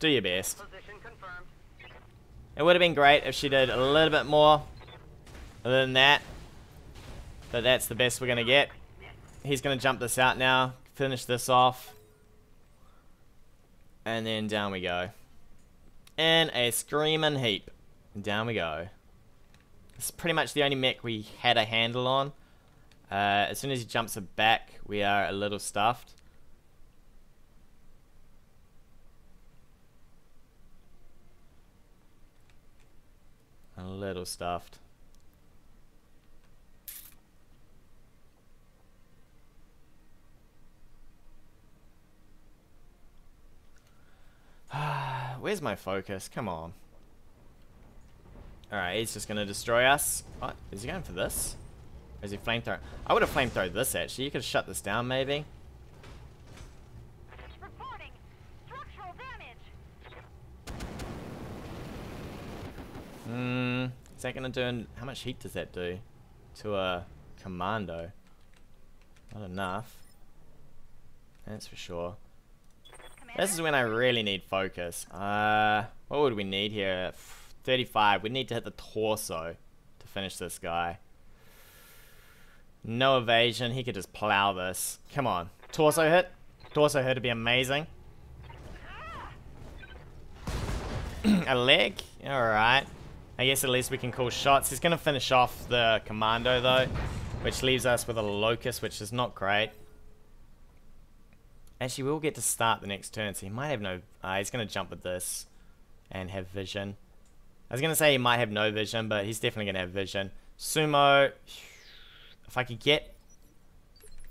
S1: Do your best. It would have been great if she did a little bit more than that. But that's the best we're going to get. He's going to jump this out now. Finish this off. And then down we go. In a screaming heap. Down we go. It's pretty much the only mech we had a handle on. Uh, as soon as he jumps it back, we are a little stuffed. A little stuffed. Where's my focus? Come on. Alright, he's just gonna destroy us. What? Is he going for this? Or is he flamethrower? I would have flamethrowed this actually. You could shut this down maybe.
S2: Reporting. Structural damage.
S1: Hmm. Is that gonna do? How much heat does that do to a commando? Not enough. That's for sure. This is when I really need focus. Uh, what would we need here? F- 35. We need to hit the torso to finish this guy. No evasion. He could just plow this. Come on. Torso hit. Torso hit would be amazing. A leg? Alright. I guess at least we can call shots. He's going to finish off the commando though. Which leaves us with a locust, which is not great. Actually, we'll get to start the next turn, so he might have no... Uh, he's going to jump with this and have vision. I was going to say he might have no vision, but he's definitely going to have vision. Sumo, if I could get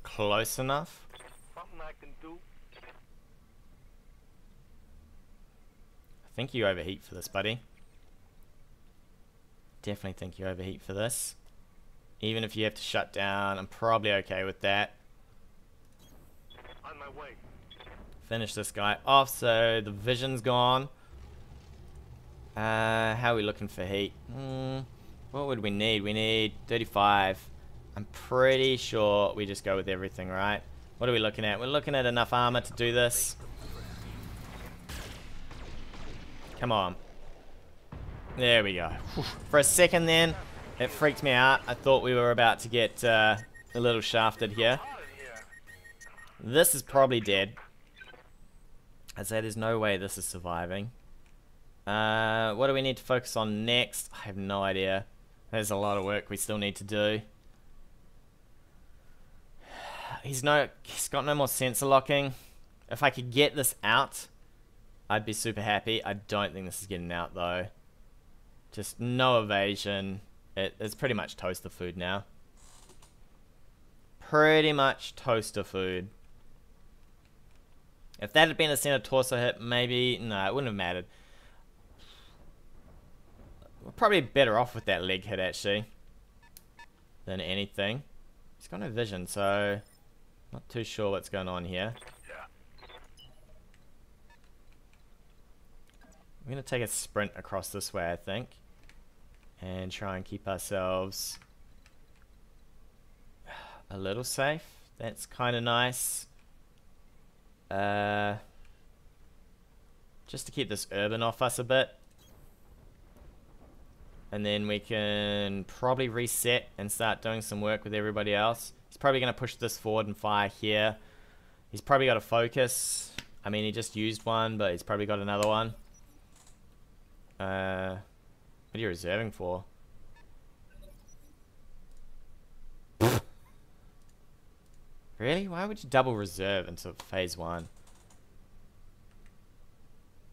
S1: close enough.
S3: I
S1: think you overheat for this, buddy. Definitely think you overheat for this. Even if you have to shut down, I'm probably okay with that.
S3: On my way.
S1: Finish this guy off, so the vision's gone. Uh, how are we looking for heat? Hmm, what would we need? We need 35. I'm pretty sure we just go with everything, right? What are we looking at? We're looking at enough armor to do this. Come on. There we go. For a second then, it freaked me out. I thought we were about to get uh, a little shafted here. This is probably dead. I'd say there's no way this is surviving. Uh, what do we need to focus on next? I have no idea. There's a lot of work we still need to do. He's no, he's got no more sensor locking. If I could get this out, I'd be super happy. I don't think this is getting out though. Just no evasion. It, it's pretty much toaster food now. Pretty much toaster food. If that had been a center torso hit, maybe no, it wouldn't have mattered. We're probably better off with that leg hit actually than anything. He's got no vision, so not too sure what's going on here. We're gonna take a sprint across this way, I think, and try and keep ourselves a little safe. That's kind of nice. Uh, just to keep this urban off us a bit. And then we can probably reset and start doing some work with everybody else. He's probably going to push this forward and fire here. He's probably got a focus. I mean, he just used one, but he's probably got another one. Uh, what are you reserving for? really? Why would you double reserve into phase one?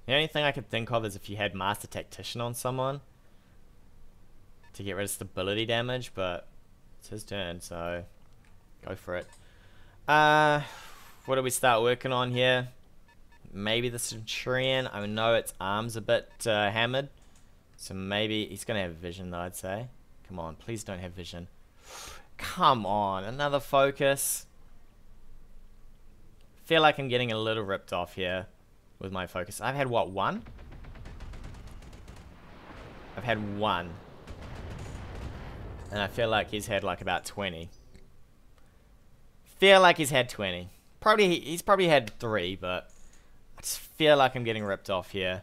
S1: The only thing I could think of is if you had Master Tactician on someone. to get rid of stability damage, but it's his turn, so go for it. Uh, what do we start working on here? Maybe the Centurion. I know its arm's a bit uh, hammered, so maybe he's gonna have vision though. I'd say. Come on, please don't have vision. Come on, another focus. Feel like I'm getting a little ripped off here with my focus. I've had what one? I've had one. And I feel like he's had like about 20. Feel like he's had 20. Probably he's probably had 3, but I just feel like I'm getting ripped off here.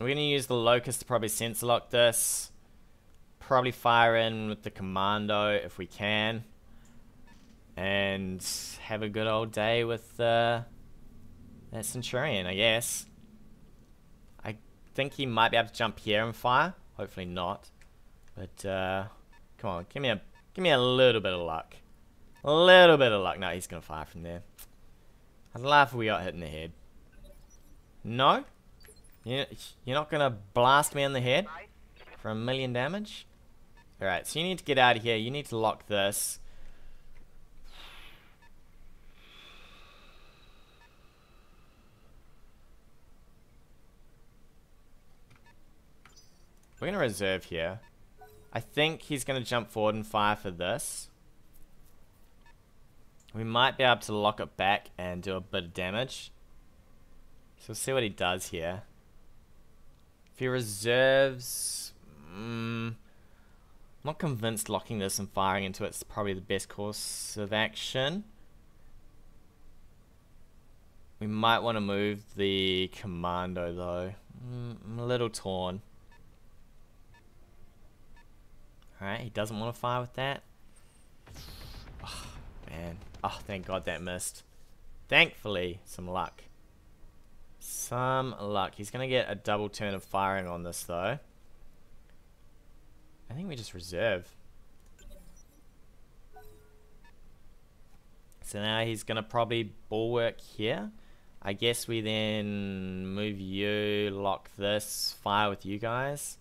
S1: We're going to use the Locust to probably sensor lock this. Probably fire in with the Commando if we can. And have a good old day with uh, that Centurion, I guess. I think he might be able to jump here and fire. Hopefully not. But, uh, come on, give me a give me a little bit of luck. A little bit of luck. No, he's going to fire from there. I'd laugh if we got hit in the head. No? You're not going to blast me in the head for a million damage? Alright, so you need to get out of here. You need to lock this. We're going to reserve here. I think he's going to jump forward and fire for this. We might be able to lock it back and do a bit of damage. So we'll see what he does here. If he reserves... Mm, I'm not convinced locking this and firing into it's probably the best course of action. We might want to move the commando though. Mm, I'm a little torn. Alright, he doesn't want to fire with that. Oh, man. Oh, thank God that missed. Thankfully, some luck. Some luck. He's going to get a double turn of firing on this, though. I think we just reserve. So now he's going to probably bulwark here. I guess we then move you, lock this, fire with you guys.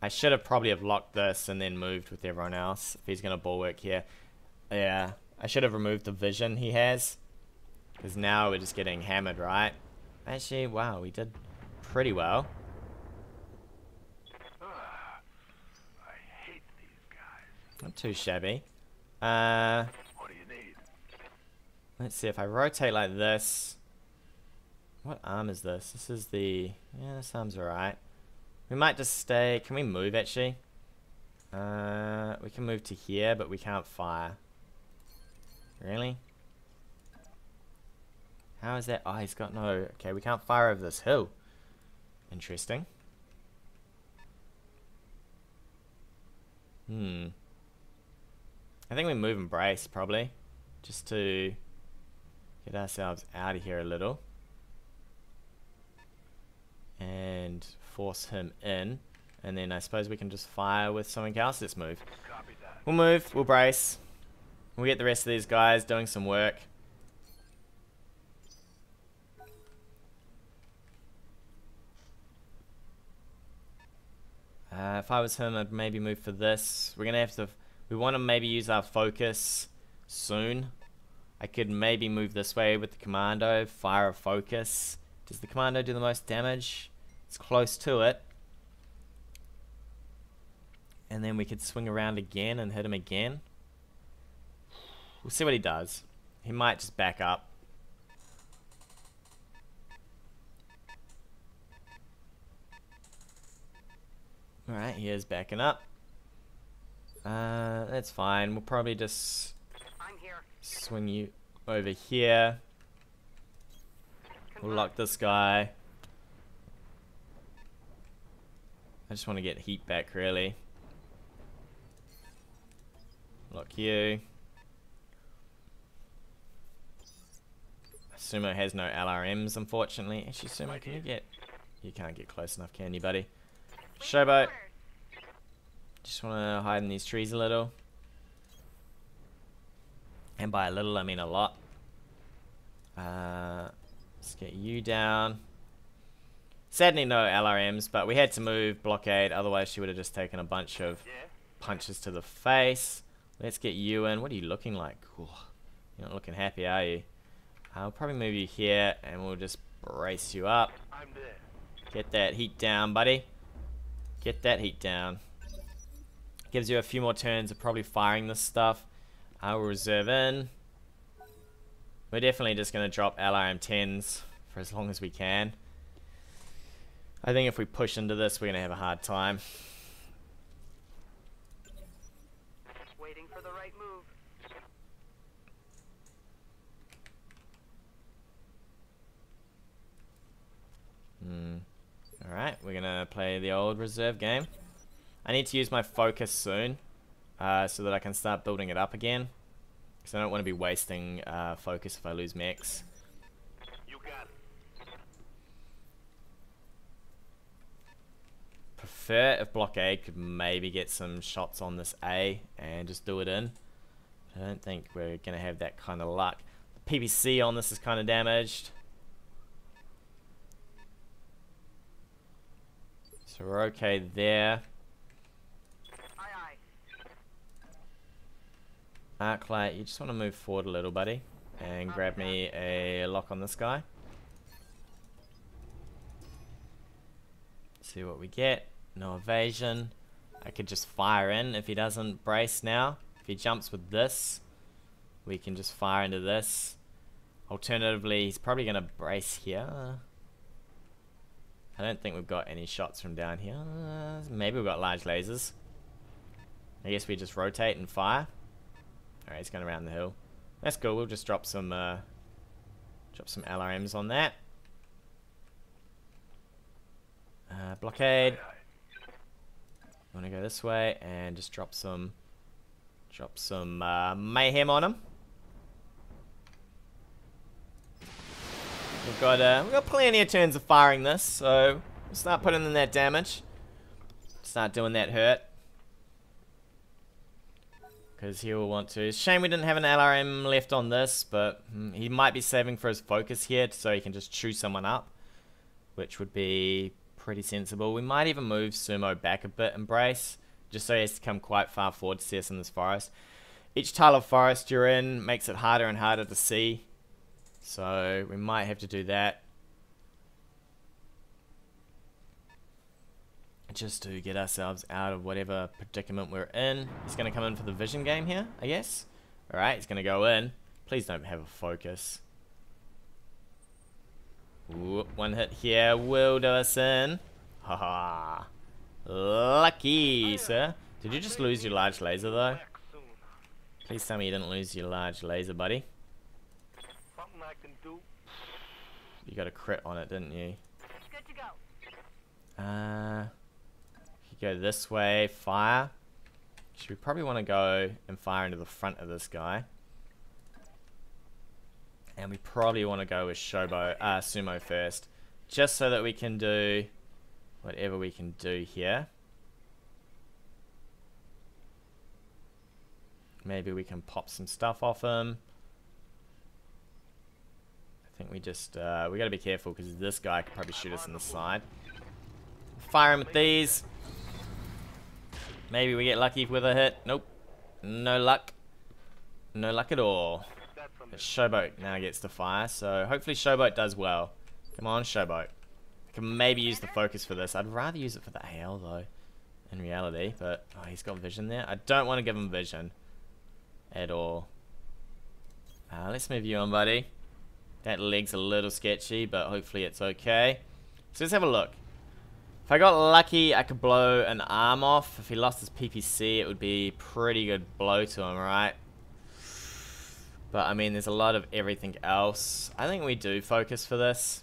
S1: I should have probably have locked this and then moved with everyone else if he's going to bulwark here. Yeah, I should have removed the vision he has. Because now we're just getting hammered, right? Actually, wow, we did pretty well.
S3: I hate these guys.
S1: Not too shabby. Uh,
S3: What do you need?
S1: let's see, if I rotate like this... What arm is this? This is the... Yeah, this arm's alright. We might just stay... Can we move, actually? Uh, we can move to here, but we can't fire. Really? How is that? Oh, he's got no... Okay, we can't fire over this hill. Interesting. Hmm. I think we move and brace, probably. Just to get ourselves out of here a little. And force him in. And then I suppose we can just fire with something else. Let's move. We'll move. We'll brace. We'll get the rest of these guys doing some work. Uh, if I was him, I'd maybe move for this. We're gonna have to. We want to maybe use our focus soon. I could maybe move this way with the commando. Fire a focus. Does the commando do the most damage? It's close to it. And then we could swing around again and hit him again. We'll see what he does. He might just back up. Alright, he is backing up. Uh, that's fine. We'll probably just swing you over here. We'll lock this guy. I just want to get heat back, really. Lock you. Sumo has no LRMs, unfortunately. Actually, Sumo, can you get... You can't get close enough, can you, buddy? Showboat. Just want to hide in these trees a little. And by a little, I mean a lot. Uh, Let's get you down. Sadly, no LRMs, but we had to move blockade, otherwise she would have just taken a bunch of punches to the face. Let's get you in. What are you looking like? Ooh, you're not looking happy, are you? I'll probably move you here, and we'll just brace you up. Get that heat down, buddy. Get that heat down. Gives you a few more turns of probably firing this stuff. I will reserve in. We're definitely just going to drop LRM 10s for as long as we can. I think if we push into this, we're going to have a hard time.
S2: Waiting for the right move.
S1: Hmm. Alright, we're gonna play the old reserve game. I need to use my focus soon, uh, so that I can start building it up again. Because I don't want to be wasting uh, focus if I lose mechs.
S3: You got it.
S1: Prefer if blockade could maybe get some shots on this A and just do it in. I don't think we're gonna have that kind of luck. The PPC on this is kind of damaged. So we're okay there. Arclight, you just want to move forward a little, buddy. And grab me a lock on this guy. See what we get. No evasion. I could just fire in if he doesn't brace now. If he jumps with this, we can just fire into this. Alternatively, he's probably going to brace here. I don't think we've got any shots from down here. Uh, maybe we've got large lasers. I guess we just rotate and fire. Alright, he's going around the hill. That's cool. We'll just drop some uh, drop some LRMs on that. Uh, blockade. Want to go this way and just drop some drop some uh, mayhem on him. We've got uh, we've got plenty of turns of firing this, so we'll start putting in that damage. Start doing that hurt. Because he will want to. It's shame we didn't have an LRM left on this, but mm, he might be saving for his focus here so he can just chew someone up. Which would be pretty sensible. We might even move Sumo back a bit and brace. Just so he has to come quite far forward to see us in this forest. Each tile of forest you're in makes it harder and harder to see. So we might have to do that. Just to get ourselves out of whatever predicament we're in. He's going to come in for the vision game here, I guess. Alright, he's going to go in. Please don't have a focus. One hit here will do us in. Ha ha. Lucky, sir. Did you just lose your large laser, though? Please tell me you didn't lose your large laser, buddy.
S3: Something I can do.
S1: You got a crit on it, didn't you?
S2: Good to go.
S1: Uh, you go this way, fire. Should we probably want to go and fire into the front of this guy? And we probably want to go with Shobo, uh, Sumo first. Just so that we can do whatever we can do here. Maybe we can pop some stuff off him. I think we just, uh, we gotta be careful because this guy could probably shoot us in the side. Fire him with these. Maybe we get lucky with a hit. Nope. No luck. No luck at all. Showboat now gets to fire, so hopefully Showboat does well. Come on, Showboat. I can maybe use the focus for this. I'd rather use it for the AL though, in reality. But oh, he's got vision there. I don't want to give him vision at all. Uh, let's move you on, buddy. That leg's a little sketchy, but hopefully it's okay. So let's have a look. If I got lucky, I could blow an arm off. If he lost his PPC, it would be pretty good blow to him, right? But I mean, there's a lot of everything else. I think we do focus for this.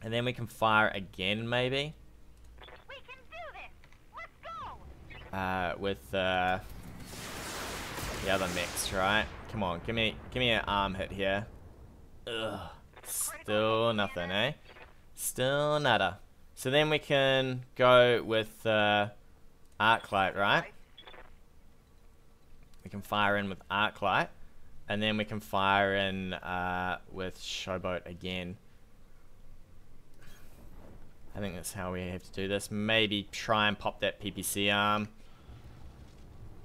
S1: And then we can fire again, maybe.
S2: We can do this. Let's go.
S1: Uh, with uh, the other mix, right? Come on, give me, give me an arm hit here. Ugh, still nothing, eh? Still nada. So then we can go with uh, Arclight, right? We can fire in with Arclight, And then we can fire in uh, with Showboat again. I think that's how we have to do this. Maybe try and pop that PPC arm.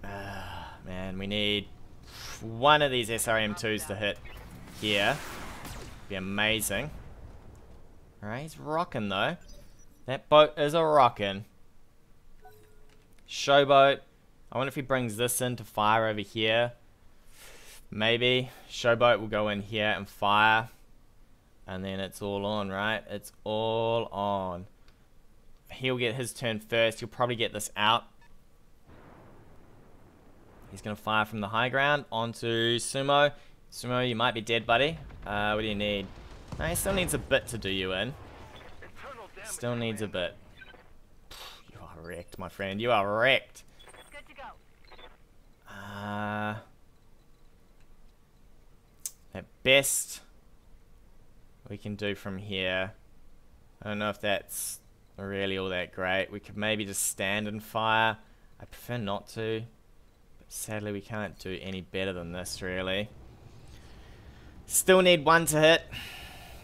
S1: Ah, man, we need one of these SRM2s to hit here. Be amazing. Alright, he's rocking though. That boat is a rocking. Showboat. I wonder if he brings this in to fire over here. Maybe. Showboat will go in here and fire. And then it's all on, right? It's all on. He'll get his turn first. He'll probably get this out. He's going to fire from the high ground onto Sumo. Sumo, you might be dead, buddy. Uh, what do you need? He still needs a bit to do you in. Still needs a bit. You are wrecked, my friend. You are wrecked. Uh, at best, we can do from here. I don't know if that's really all that great. We could maybe just stand and fire. I prefer not to. But sadly, we can't do any better than this, really. Still need one to hit.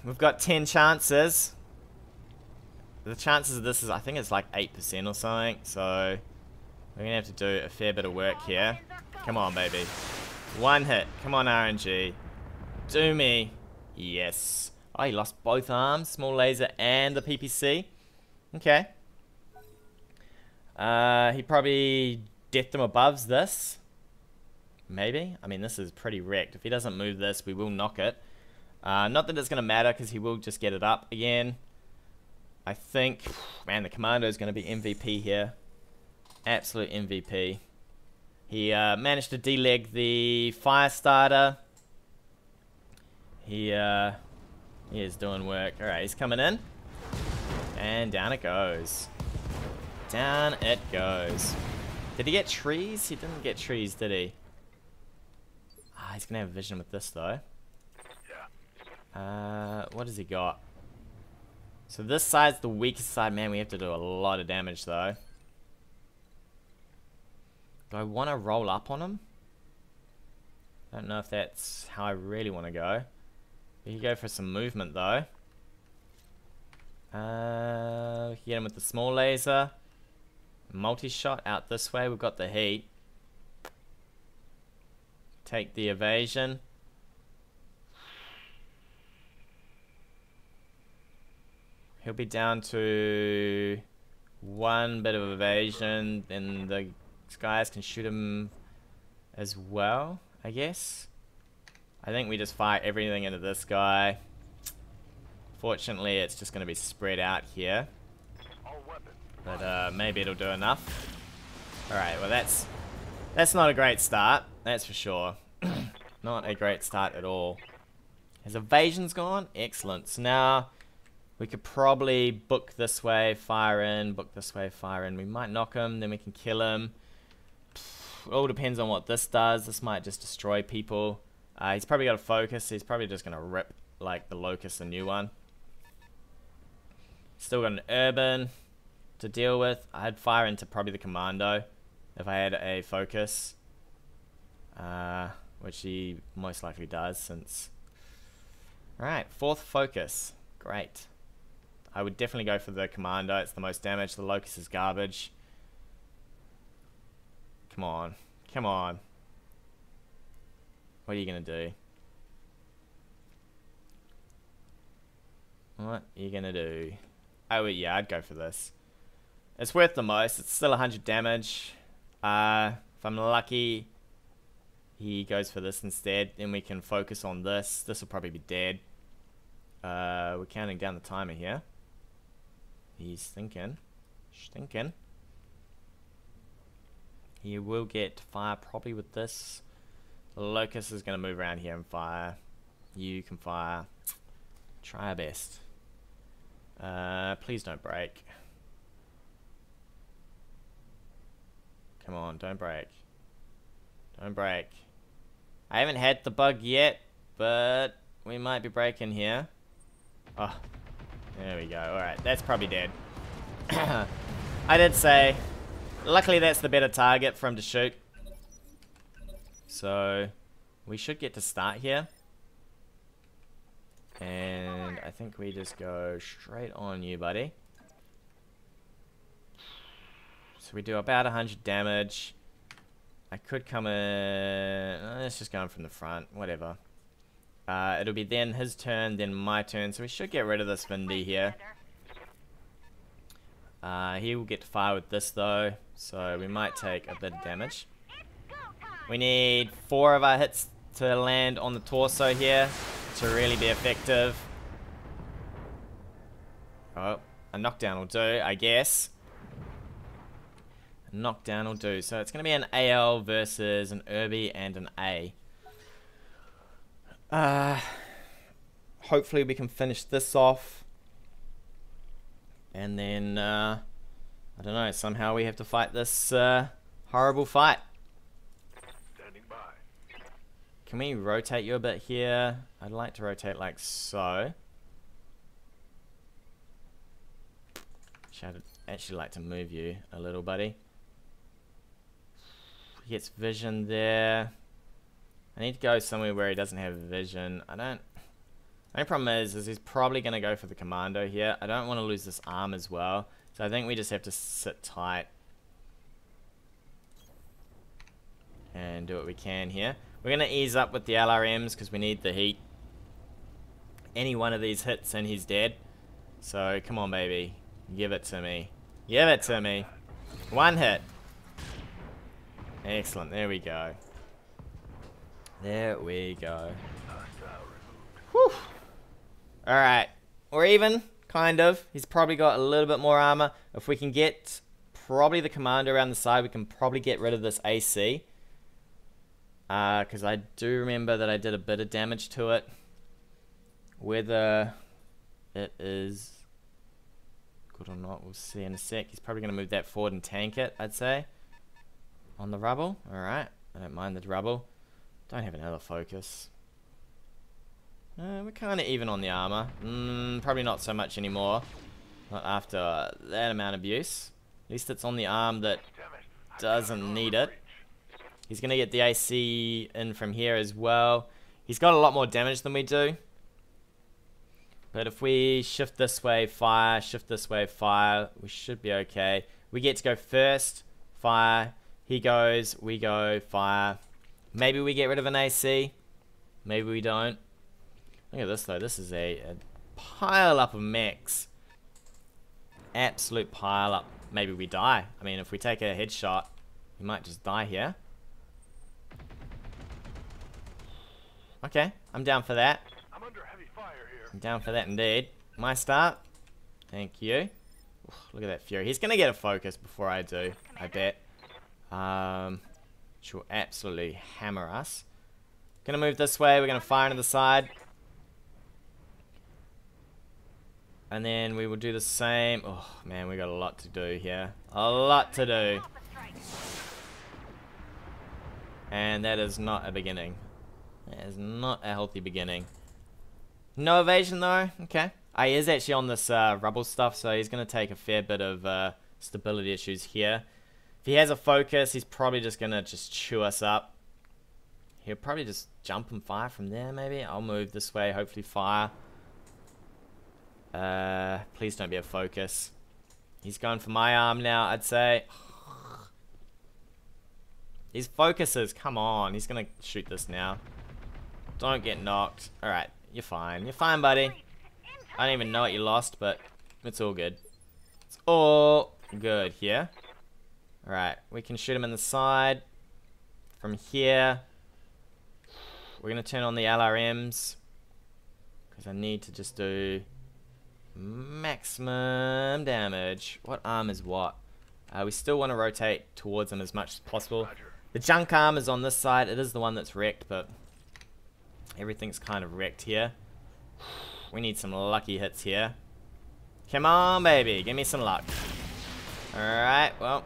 S1: We've got 10 chances. The chances of this is, I think it's like 8% or something. So, we're going to have to do a fair bit of work here. Come on, baby. One hit. Come on, RNG. Do me. Yes. Oh, he lost both arms. Small laser and the PPC. Okay. Uh, he probably death them above this. Maybe. I mean, this is pretty wrecked. If he doesn't move this, we will knock it. Uh, not that it's going to matter, because he will just get it up again. I think... Man, the Commando is going to be MVP here. Absolute MVP. He uh, managed to deleg the Firestarter. He, uh, he is doing work. Alright, he's coming in. And down it goes. Down it goes. Did he get trees? He didn't get trees, did he? He's gonna have a vision with this though. Yeah. Uh, what has he got? So this side's the weakest side. Man, we have to do a lot of damage though. Do I want to roll up on him? I don't know if that's how I really want to go. We can go for some movement though. Uh, we can get him with the small laser. Multi-shot out this way. We've got the heat. Take the evasion. He'll be down to one bit of evasion, then the guys can shoot him as well, I guess. I think we just fire everything into this guy. Fortunately, it's just going to be spread out here. But uh, maybe it'll do enough. Alright, well that's that's not a great start, that's for sure. not a great start at all. His evasion's gone? Excellent. So now we could probably book this way, fire in, book this way, fire in. We might knock him, then we can kill him. It all depends on what this does. This might just destroy people. Uh, he's probably got a focus. He's probably just going to rip like the Locust, a new one. Still got an Urban to deal with. I'd fire into probably the Commando if I had a focus. Uh, which he most likely does since... Alright, fourth focus. Great. I would definitely go for the Commando. It's the most damage. The Locust is garbage. Come on. Come on. What are you going to do? What are you going to do? Oh, yeah, I'd go for this. It's worth the most. It's still 100 damage. Uh, if I'm lucky, he goes for this instead. Then we can focus on this. This will probably be dead. Uh, we're counting down the timer here. He's thinking. Thinking. He will get fire probably with this. Locust is going to move around here and fire. You can fire. Try our best. Uh, please don't break. Come on, don't break. Don't break. I haven't had the bug yet, but we might be breaking here. Oh, there we go. Alright, that's probably dead. I did say, luckily that's the better target for him to shoot. So, we should get to start here. And I think we just go straight on you, buddy. So we do about 100 damage. I could come in... uh, Let's just go in from the front. Whatever. Uh, it'll be then his turn, then my turn. So we should get rid of this Vindy here. Uh, he will get to fire with this though. So we might take a bit of damage. We need four of our hits to land on the torso here to really be effective. Oh, a knockdown will do, I guess. Knockdown will do. So it's going to be an AL versus an Urbie and an A. Uh, hopefully we can finish this off. And then, uh, I don't know, somehow we have to fight this uh, horrible fight.
S3: Standing by.
S1: Can we rotate you a bit here? I'd like to rotate like so. Actually, I'd actually like to move you a little, buddy. He gets vision there. I need to go somewhere where he doesn't have vision. I don't... The only problem is, is he's probably going to go for the commando here. I don't want to lose this arm as well. So I think we just have to sit tight. And do what we can here. We're going to ease up with the LRMs because we need the heat. Any one of these hits and he's dead. So come on baby. Give it to me. Give it to me. One hit. Excellent. There we go. There we go. Whew. Alright. We're even, kind of. He's probably got a little bit more armor. If we can get probably the commando around the side, we can probably get rid of this AC. Because uh, I do remember that I did a bit of damage to it. Whether it is good or not, we'll see in a sec. He's probably going to move that forward and tank it, I'd say. On the rubble. Alright. I don't mind the rubble. Don't have another focus. Uh, we're kind of even on the armor. Mm, probably not so much anymore. Not after that amount of use. At least it's on the arm that doesn't need it. He's going to get the AC in from here as well. He's got a lot more damage than we do. But if we shift this way, fire, shift this way, fire, we should be okay. We get to go first, fire. He goes, we go, fire. Maybe we get rid of an AC. Maybe we don't. Look at this though. This is a, a pile up of mechs. Absolute pile up. Maybe we die. I mean, if we take a headshot, we might just die here. Okay, I'm down for that.
S3: I'm under heavy fire here.
S1: I'm down for that indeed. My start. Thank you. Oof, look at that fury. He's gonna get a focus before I do. I bet. Um, which will absolutely hammer us. Gonna move this way. We're gonna fire into the side. And then we will do the same. Oh man, we got a lot to do here. A lot to do. And that is not a beginning. That is not a healthy beginning. No evasion though. Okay. Uh, he is actually on this uh, rubble stuff, so he's going to take a fair bit of uh, stability issues here. He has a focus, he's probably just going to just chew us up. He'll probably just jump and fire from there, maybe. I'll move this way, hopefully fire. Uh, please don't be a focus. He's going for my arm now, I'd say. These focuses, come on. He's gonna shoot this now. Don't get knocked. Alright, you're fine. You're fine, buddy. I don't even know what you lost, but it's all good. It's all good here. Alright, we can shoot him in the side. From here. We're gonna turn on the LRMs. Because I need to just do maximum damage. What arm is what? Uh, we still want to rotate towards him as much as possible.
S3: Roger.
S1: The junk arm is on this side. It is the one that's wrecked, but everything's kind of wrecked here. We need some lucky hits here. Come on, baby. Give me some luck. Alright, well.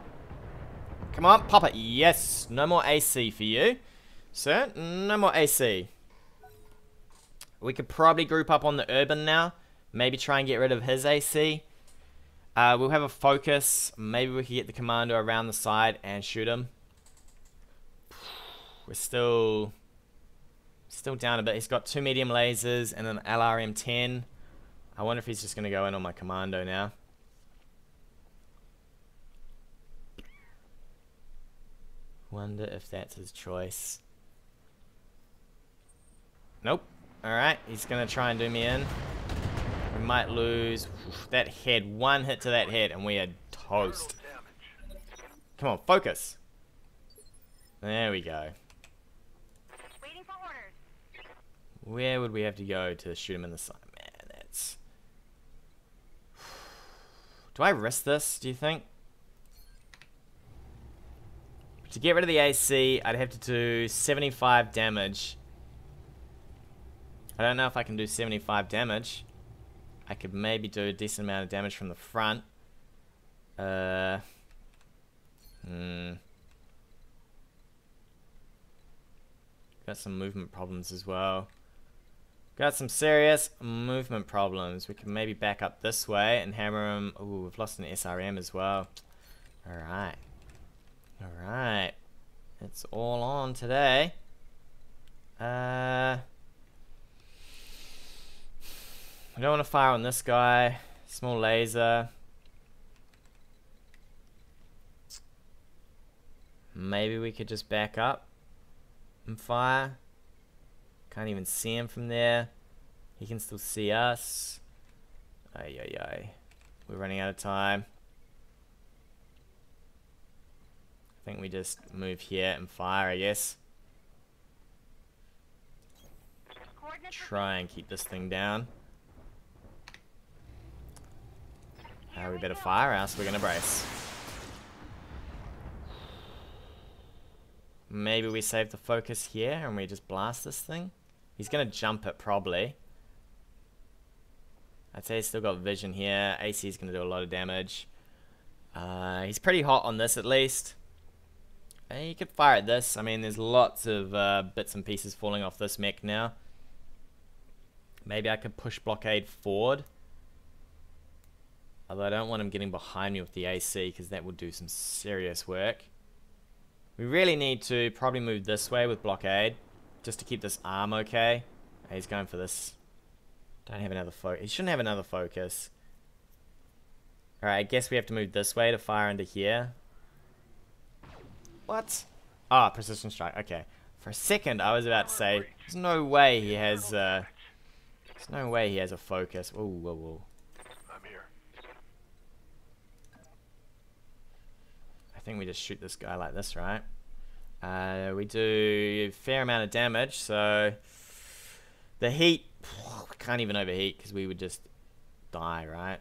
S1: Come on, pop it. Yes. No more AC for you. Sir, no more AC. We could probably group up on the Urban now. Maybe try and get rid of his AC. Uh, we'll have a focus. Maybe we can get the Commando around the side and shoot him. We're still Still down a bit. He's got two medium lasers and an LRM-10. I wonder if he's just going to go in on my commando now. Wonder if that's his choice. Nope. Alright, he's going to try and do me in. We might lose. That head, one hit to that head, and we are toast. Come on, focus. There we go. Where would we have to go to shoot him in the side? Man, that's... Do I risk this, do you think? To get rid of the AC, I'd have to do 75 damage. I don't know if I can do 75 damage. I could maybe do a decent amount of damage from the front. Uh... Hmm... Got some movement problems as well. Got some serious movement problems. We can maybe back up this way and hammer him. Ooh, we've lost an SRM as well. Alright. Alright. It's all on today. Uh... We don't want to fire on this guy. Small laser. Maybe we could just back up and fire. Can't even see him from there. He can still see us. Ay, ay, ay. We're running out of time. I think we just move here and fire, I guess. Try and keep this thing down. Uh, we better fire, else we're gonna brace. Maybe we save the focus here and we just blast this thing. He's gonna jump it probably. I'd say he's still got vision here. AC is gonna do a lot of damage. Uh, he's pretty hot on this at least. Uh, you could fire at this. I mean, there's lots of uh, bits and pieces falling off this mech now. Maybe I could push blockade forward. Although I don't want him getting behind me with the AC because that would do some serious work. We really need to probably move this way with blockade just to keep this arm okay. He's going for this. Don't have another focus. He shouldn't have another focus. Alright, I guess we have to move this way to fire into here. What? Ah, precision strike. Okay. For a second, I was about to say, there's no way he has, uh, there's no way he has a focus. Whoa, whoa, whoa.
S3: I'm here.
S1: I think we just shoot this guy like this, right? Uh, we do a fair amount of damage, so the heat, we can't even overheat because we would just die, right?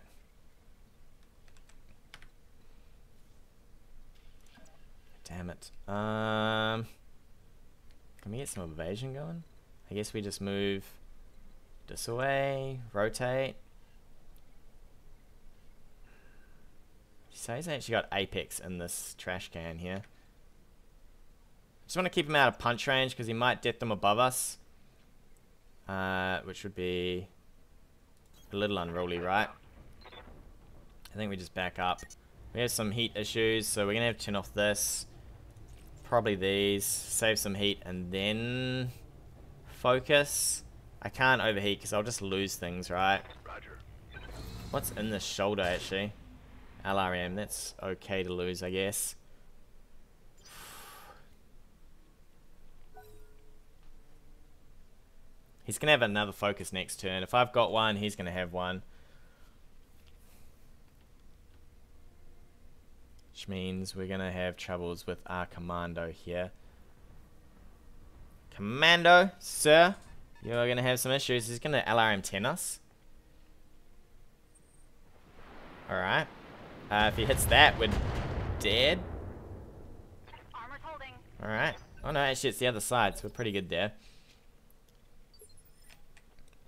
S1: Damn it. Um, can we get some evasion going? I guess we just move this away, rotate. So he's actually got Apex in this trash can here. Just want to keep him out of punch range because he might death them above us. Uh, which would be a little unruly, right? I think we just back up. We have some heat issues, so we're going to have to turn off this. Probably these. Save some heat and then focus. I can't overheat because I'll just lose things, right?
S3: Roger.
S1: What's in this shoulder, actually? LRM, that's okay to lose, I guess. He's going to have another focus next turn. If I've got one, he's going to have one. Which means we're going to have troubles with our commando here. Commando, sir, you're going to have some issues. He's going to LRM 10 us. Alright. Uh, if he hits that, we're dead. Alright. Oh no, actually it's the other side, so we're pretty good there.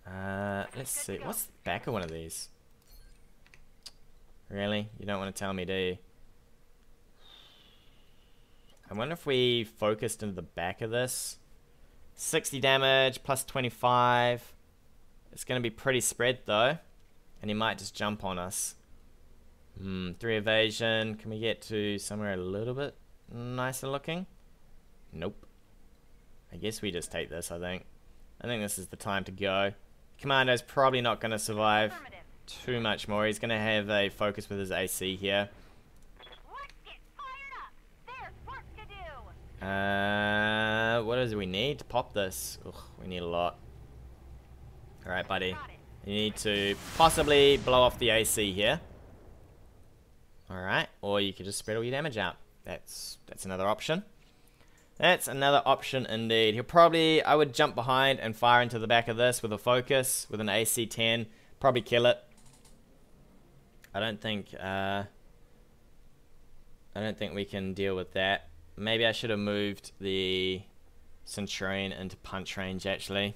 S1: Uh, let's see. What's the back of one of these? Really? You don't want to tell me, do you? I wonder if we focused into the back of this. 60 damage, plus 25. It's going to be pretty spread, though. And he might just jump on us. Hmm, 3 evasion. Can we get to somewhere a little bit nicer looking? Nope. I guess we just take this, I think. I think this is the time to go. Commando's probably not going to survive too much more. He's going to have a focus with his AC here.
S2: Let's get fired up. There's work to do.
S1: Uh, what does we need to pop this? Ugh, we need a lot. Alright, buddy. You need to possibly blow off the AC here. Alright, or you could just spread all your damage out. That's that's another option. That's another option indeed. He'll probably, I would jump behind and fire into the back of this with a focus, with an AC-10. Probably kill it. I don't think, uh, I don't think we can deal with that. Maybe I should have moved the Centurion into punch range, actually.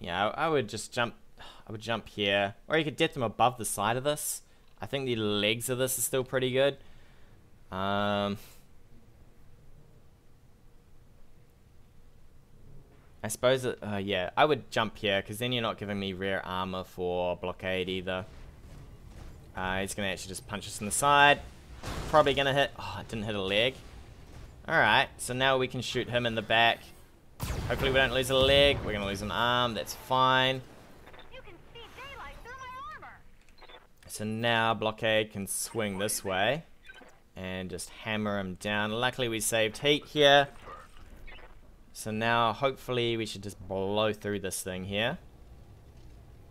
S1: Yeah, I, I would just jump. I would jump here, or you could get them above the side of this. I think the legs of this are still pretty good. Um, I suppose, that, uh, yeah, I would jump here because then you're not giving me rear armor for blockade either. Uh, he's gonna actually just punch us in the side. Probably gonna hit. Oh, it didn't hit a leg. All right, so now we can shoot him in the back. Hopefully we don't lose a leg. We're gonna lose an arm. That's fine.
S2: You can see daylight through my armor.
S1: So now Blockade can swing this way and just hammer him down. Luckily we saved heat here. So now hopefully we should just blow through this thing here.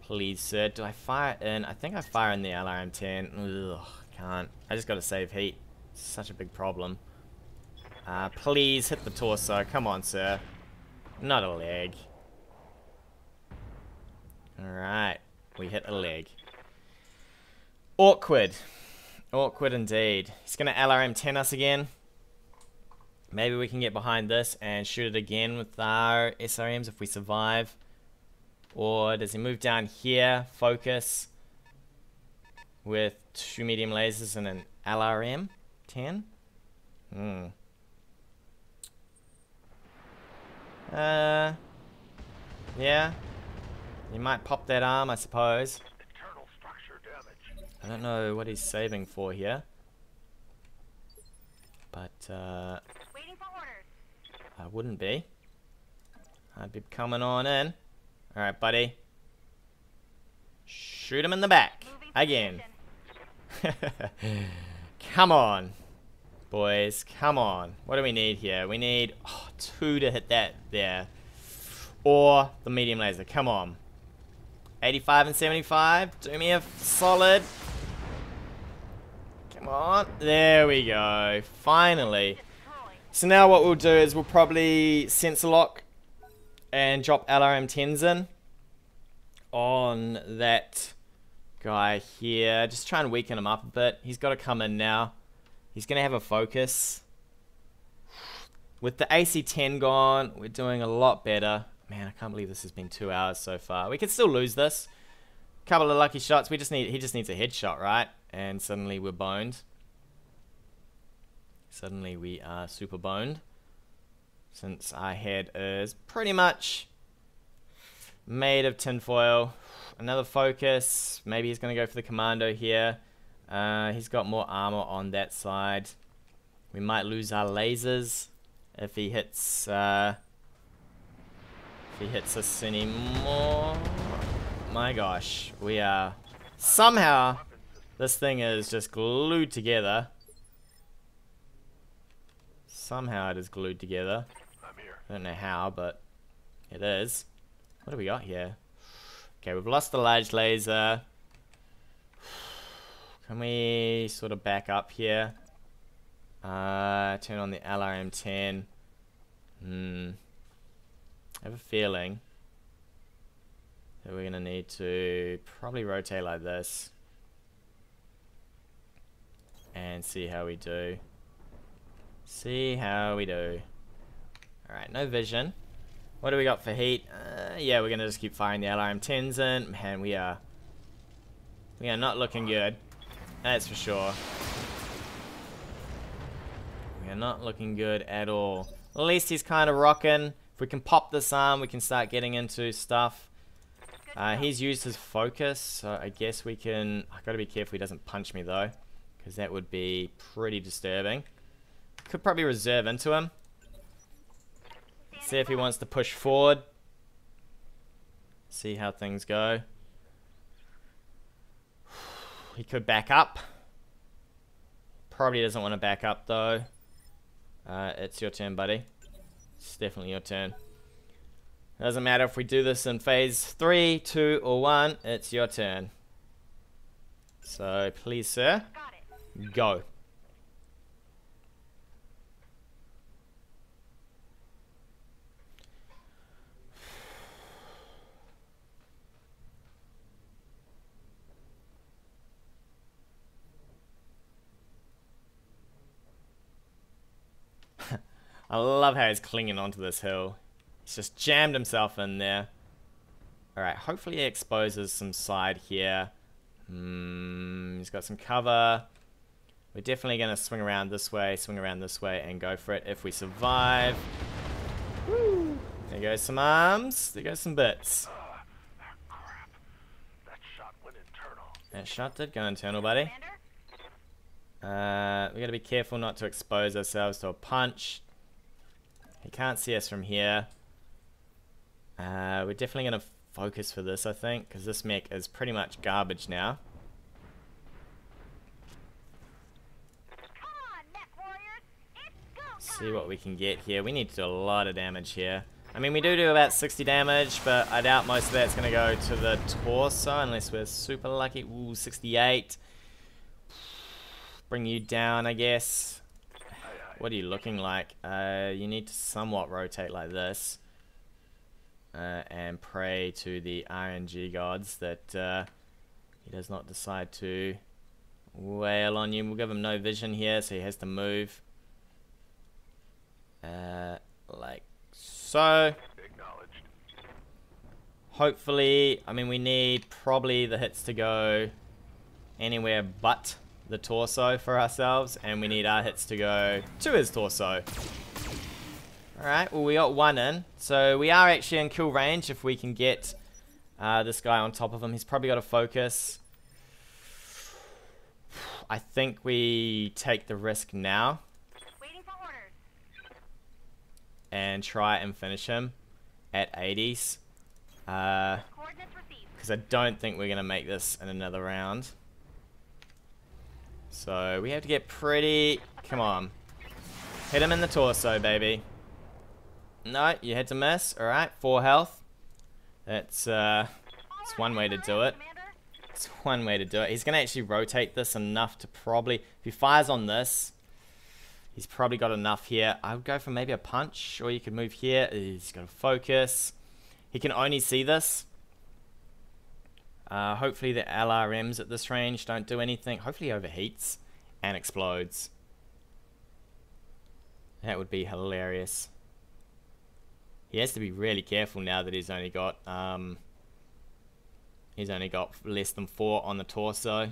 S1: Please sir, do I fire in? I think I fire in the LRM-10. Ugh, can't. I just gotta save heat. Such a big problem. Uh, please hit the torso. Come on sir. Not a leg. Alright, we hit a leg. Awkward. Awkward indeed. He's going to LRM 10 us again. Maybe we can get behind this and shoot it again with our SRMs if we survive. Or does he move down here, focus, with two medium lasers and an LRM 10? Hmm. Uh, yeah. He might pop that arm, I suppose.
S3: Internal structure damage.
S1: I don't know what he's saving for here. But, uh,
S2: Waiting for orders.
S1: I wouldn't be. I'd be coming on in. Alright, buddy. Shoot him in the back. Again. come on. Boys, come on. What do we need here? We need oh, two to hit that there. Or the medium laser. Come on. 85 and 75. Do me a solid. Come on. There we go. Finally. So now what we'll do is we'll probably sensor lock and drop LRM 10s in on that guy here. Just try and weaken him up a bit. He's got to come in now. He's going to have a focus. With the AC-10 gone, we're doing a lot better. Man, I can't believe this has been two hours so far. We can still lose this. Couple of lucky shots. We just need he just needs a headshot, right? And suddenly we're boned. Suddenly we are super boned. Since our head is pretty much made of tinfoil. Another focus. Maybe he's going to go for the commando here. Uh, he's got more armor on that side. We might lose our lasers if he hits. Uh, if he hits us anymore. My gosh, we are somehow this thing is just glued together. Somehow it is glued together. Don't know how, but it is. What do we got here? Okay, we've lost the large laser. Can we sort of back up here? Uh, turn on the LRM-10. Hmm. I have a feeling that we're going to need to probably rotate like this. And see how we do. See how we do. Alright, no vision. What do we got for heat? Uh, yeah, we're gonna just keep firing the LRM-10s in. Man, we are... We are not looking good. That's for sure. We are not looking good at all. At least he's kind of rocking. If we can pop this arm, we can start getting into stuff. Uh, he's used his focus, so I guess we can... I've got to be careful he doesn't punch me, though. Because that would be pretty disturbing. Could probably reserve into him. See if he wants to push forward. See how things go. He could back up. Probably doesn't want to back up though. Uh, it's your turn, buddy. It's definitely your turn. Doesn't matter if we do this in phase 3, 2, or 1. It's your turn. So, please, sir, go. I love how he's clinging onto this hill. He's just jammed himself in there. Alright, hopefully he exposes some side here. Hmm, he's got some cover. We're definitely going to swing around this way, swing around this way, and go for it if we survive. Woo! There goes some arms. There goes some bits.
S3: Ah, crap. That shot went internal.
S1: That shot did go internal, buddy.
S2: Commander?
S1: Uh, we got to be careful not to expose ourselves to a punch. He can't see us from here. Uh, we're definitely going to focus for this, I think, because this mech is pretty much garbage now.
S2: On, mech warriors. It's go
S1: See what we can get here. We need to do a lot of damage here. I mean, we do do about 60 damage, but I doubt most of that's going to go to the torso unless we're super lucky. Ooh, 68. Bring you down, I guess. What are you looking like? Uh, you need to somewhat rotate like this. Uh, and pray to the RNG gods that uh, he does not decide to wail on you. We'll give him no vision here, so he has to move. Uh, like so. Hopefully, I mean, we need probably the hits to go anywhere but the torso for ourselves, and we need our hits to go to his torso. Alright, well, we got one in, so we are actually in kill range if we can get uh, this guy on top of him. He's probably got a focus. I think we take the risk now
S2: Waiting for orders.
S1: and try and finish him at 80s. Uh, because I don't think we're going to make this in another round. So we have to get pretty... Come on. Hit him in the torso, baby. No, you had to miss. Alright, 4 health. That's, uh... It's one way to do it. It's one way to do it. He's going to actually rotate this enough to probably... If he fires on this, he's probably got enough here. I would go for maybe a punch, or you could move here. He's got to focus. He can only see this. Uh, hopefully the LRMs at this range don't do anything. Hopefully he overheats and explodes. That would be hilarious. He has to be really careful now that he's only got um, he's only got less than four on the torso.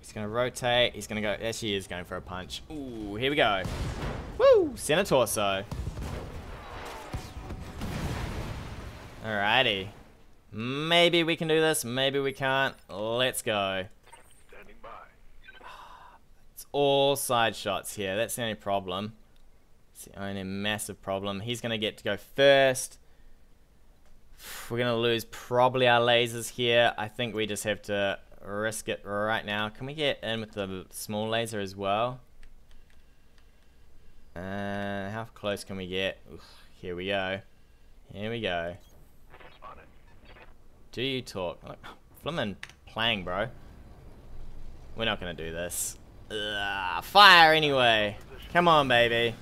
S1: He's gonna rotate. He's gonna go. There she is going for a punch. Ooh, here we go. Woo! Center torso. Alrighty. Maybe we can do this. Maybe we can't. Let's go.
S3: Standing by.
S1: It's all side shots here. That's the only problem. It's the only massive problem. He's going to get to go first. We're going to lose probably our lasers here. I think we just have to risk it right now. Can we get in with the small laser as well? Uh, how close can we get? Oof, here we go. Here we go. Do you talk? Like, Flimmin' playing, bro. We're not gonna do this. Ugh, fire anyway. Come on, baby.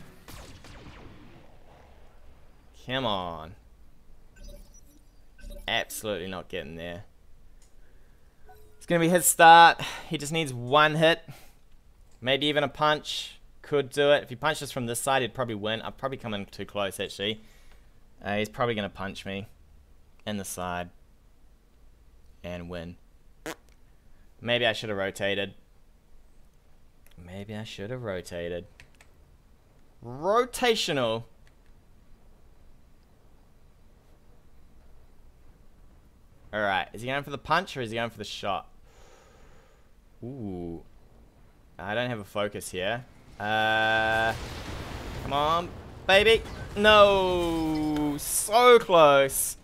S1: Come on. Absolutely not getting there. It's gonna be his start. He just needs one hit. Maybe even a punch. Could do it. If he punches from this side, he'd probably win. I'm probably coming too close, actually. Uh, he's probably gonna punch me. In the side and win. Maybe I should have rotated. Maybe I should have rotated. Rotational. Alright, is he going for the punch or is he going for the shot? Ooh. I don't have a focus here. Uh, come on, baby. No, so close.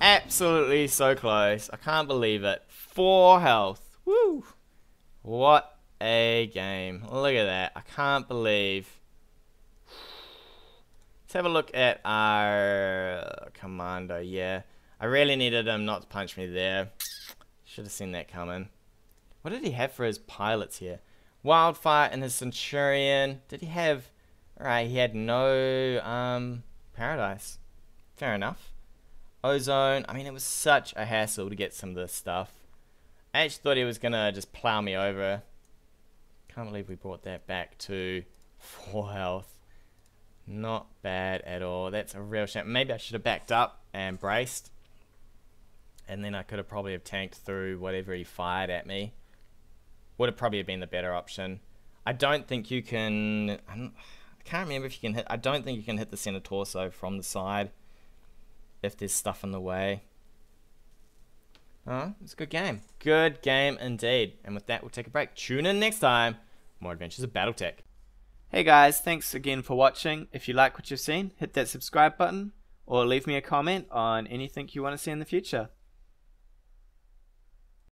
S1: Absolutely so close. I can't believe it. Four health. Woo. What a game. Look at that. I can't believe. Let's have a look at our commander. Yeah. I really needed him not to punch me there. Should have seen that coming. What did he have for his pilots here? Wildfire and his Centurion. Did he have... Alright, he had no um, Paradise. Fair enough. Ozone. I mean, it was such a hassle to get some of this stuff. I actually thought he was going to just plow me over. Can't believe we brought that back to 4 health. Not bad at all. That's a real shame. Maybe I should have backed up and braced. And then I could have probably have tanked through whatever he fired at me. Would have probably been the better option. I don't think you can... I'm, I can't remember if you can hit... I don't think you can hit the center torso from the side. If there's stuff in the way. Oh, it's a good game. Good game indeed. And with that, we'll take a break. Tune in next time. For more Adventures of Battletech. Hey guys, thanks again for watching. If you like what you've seen, hit that subscribe button or leave me a comment on anything you want to see in the future.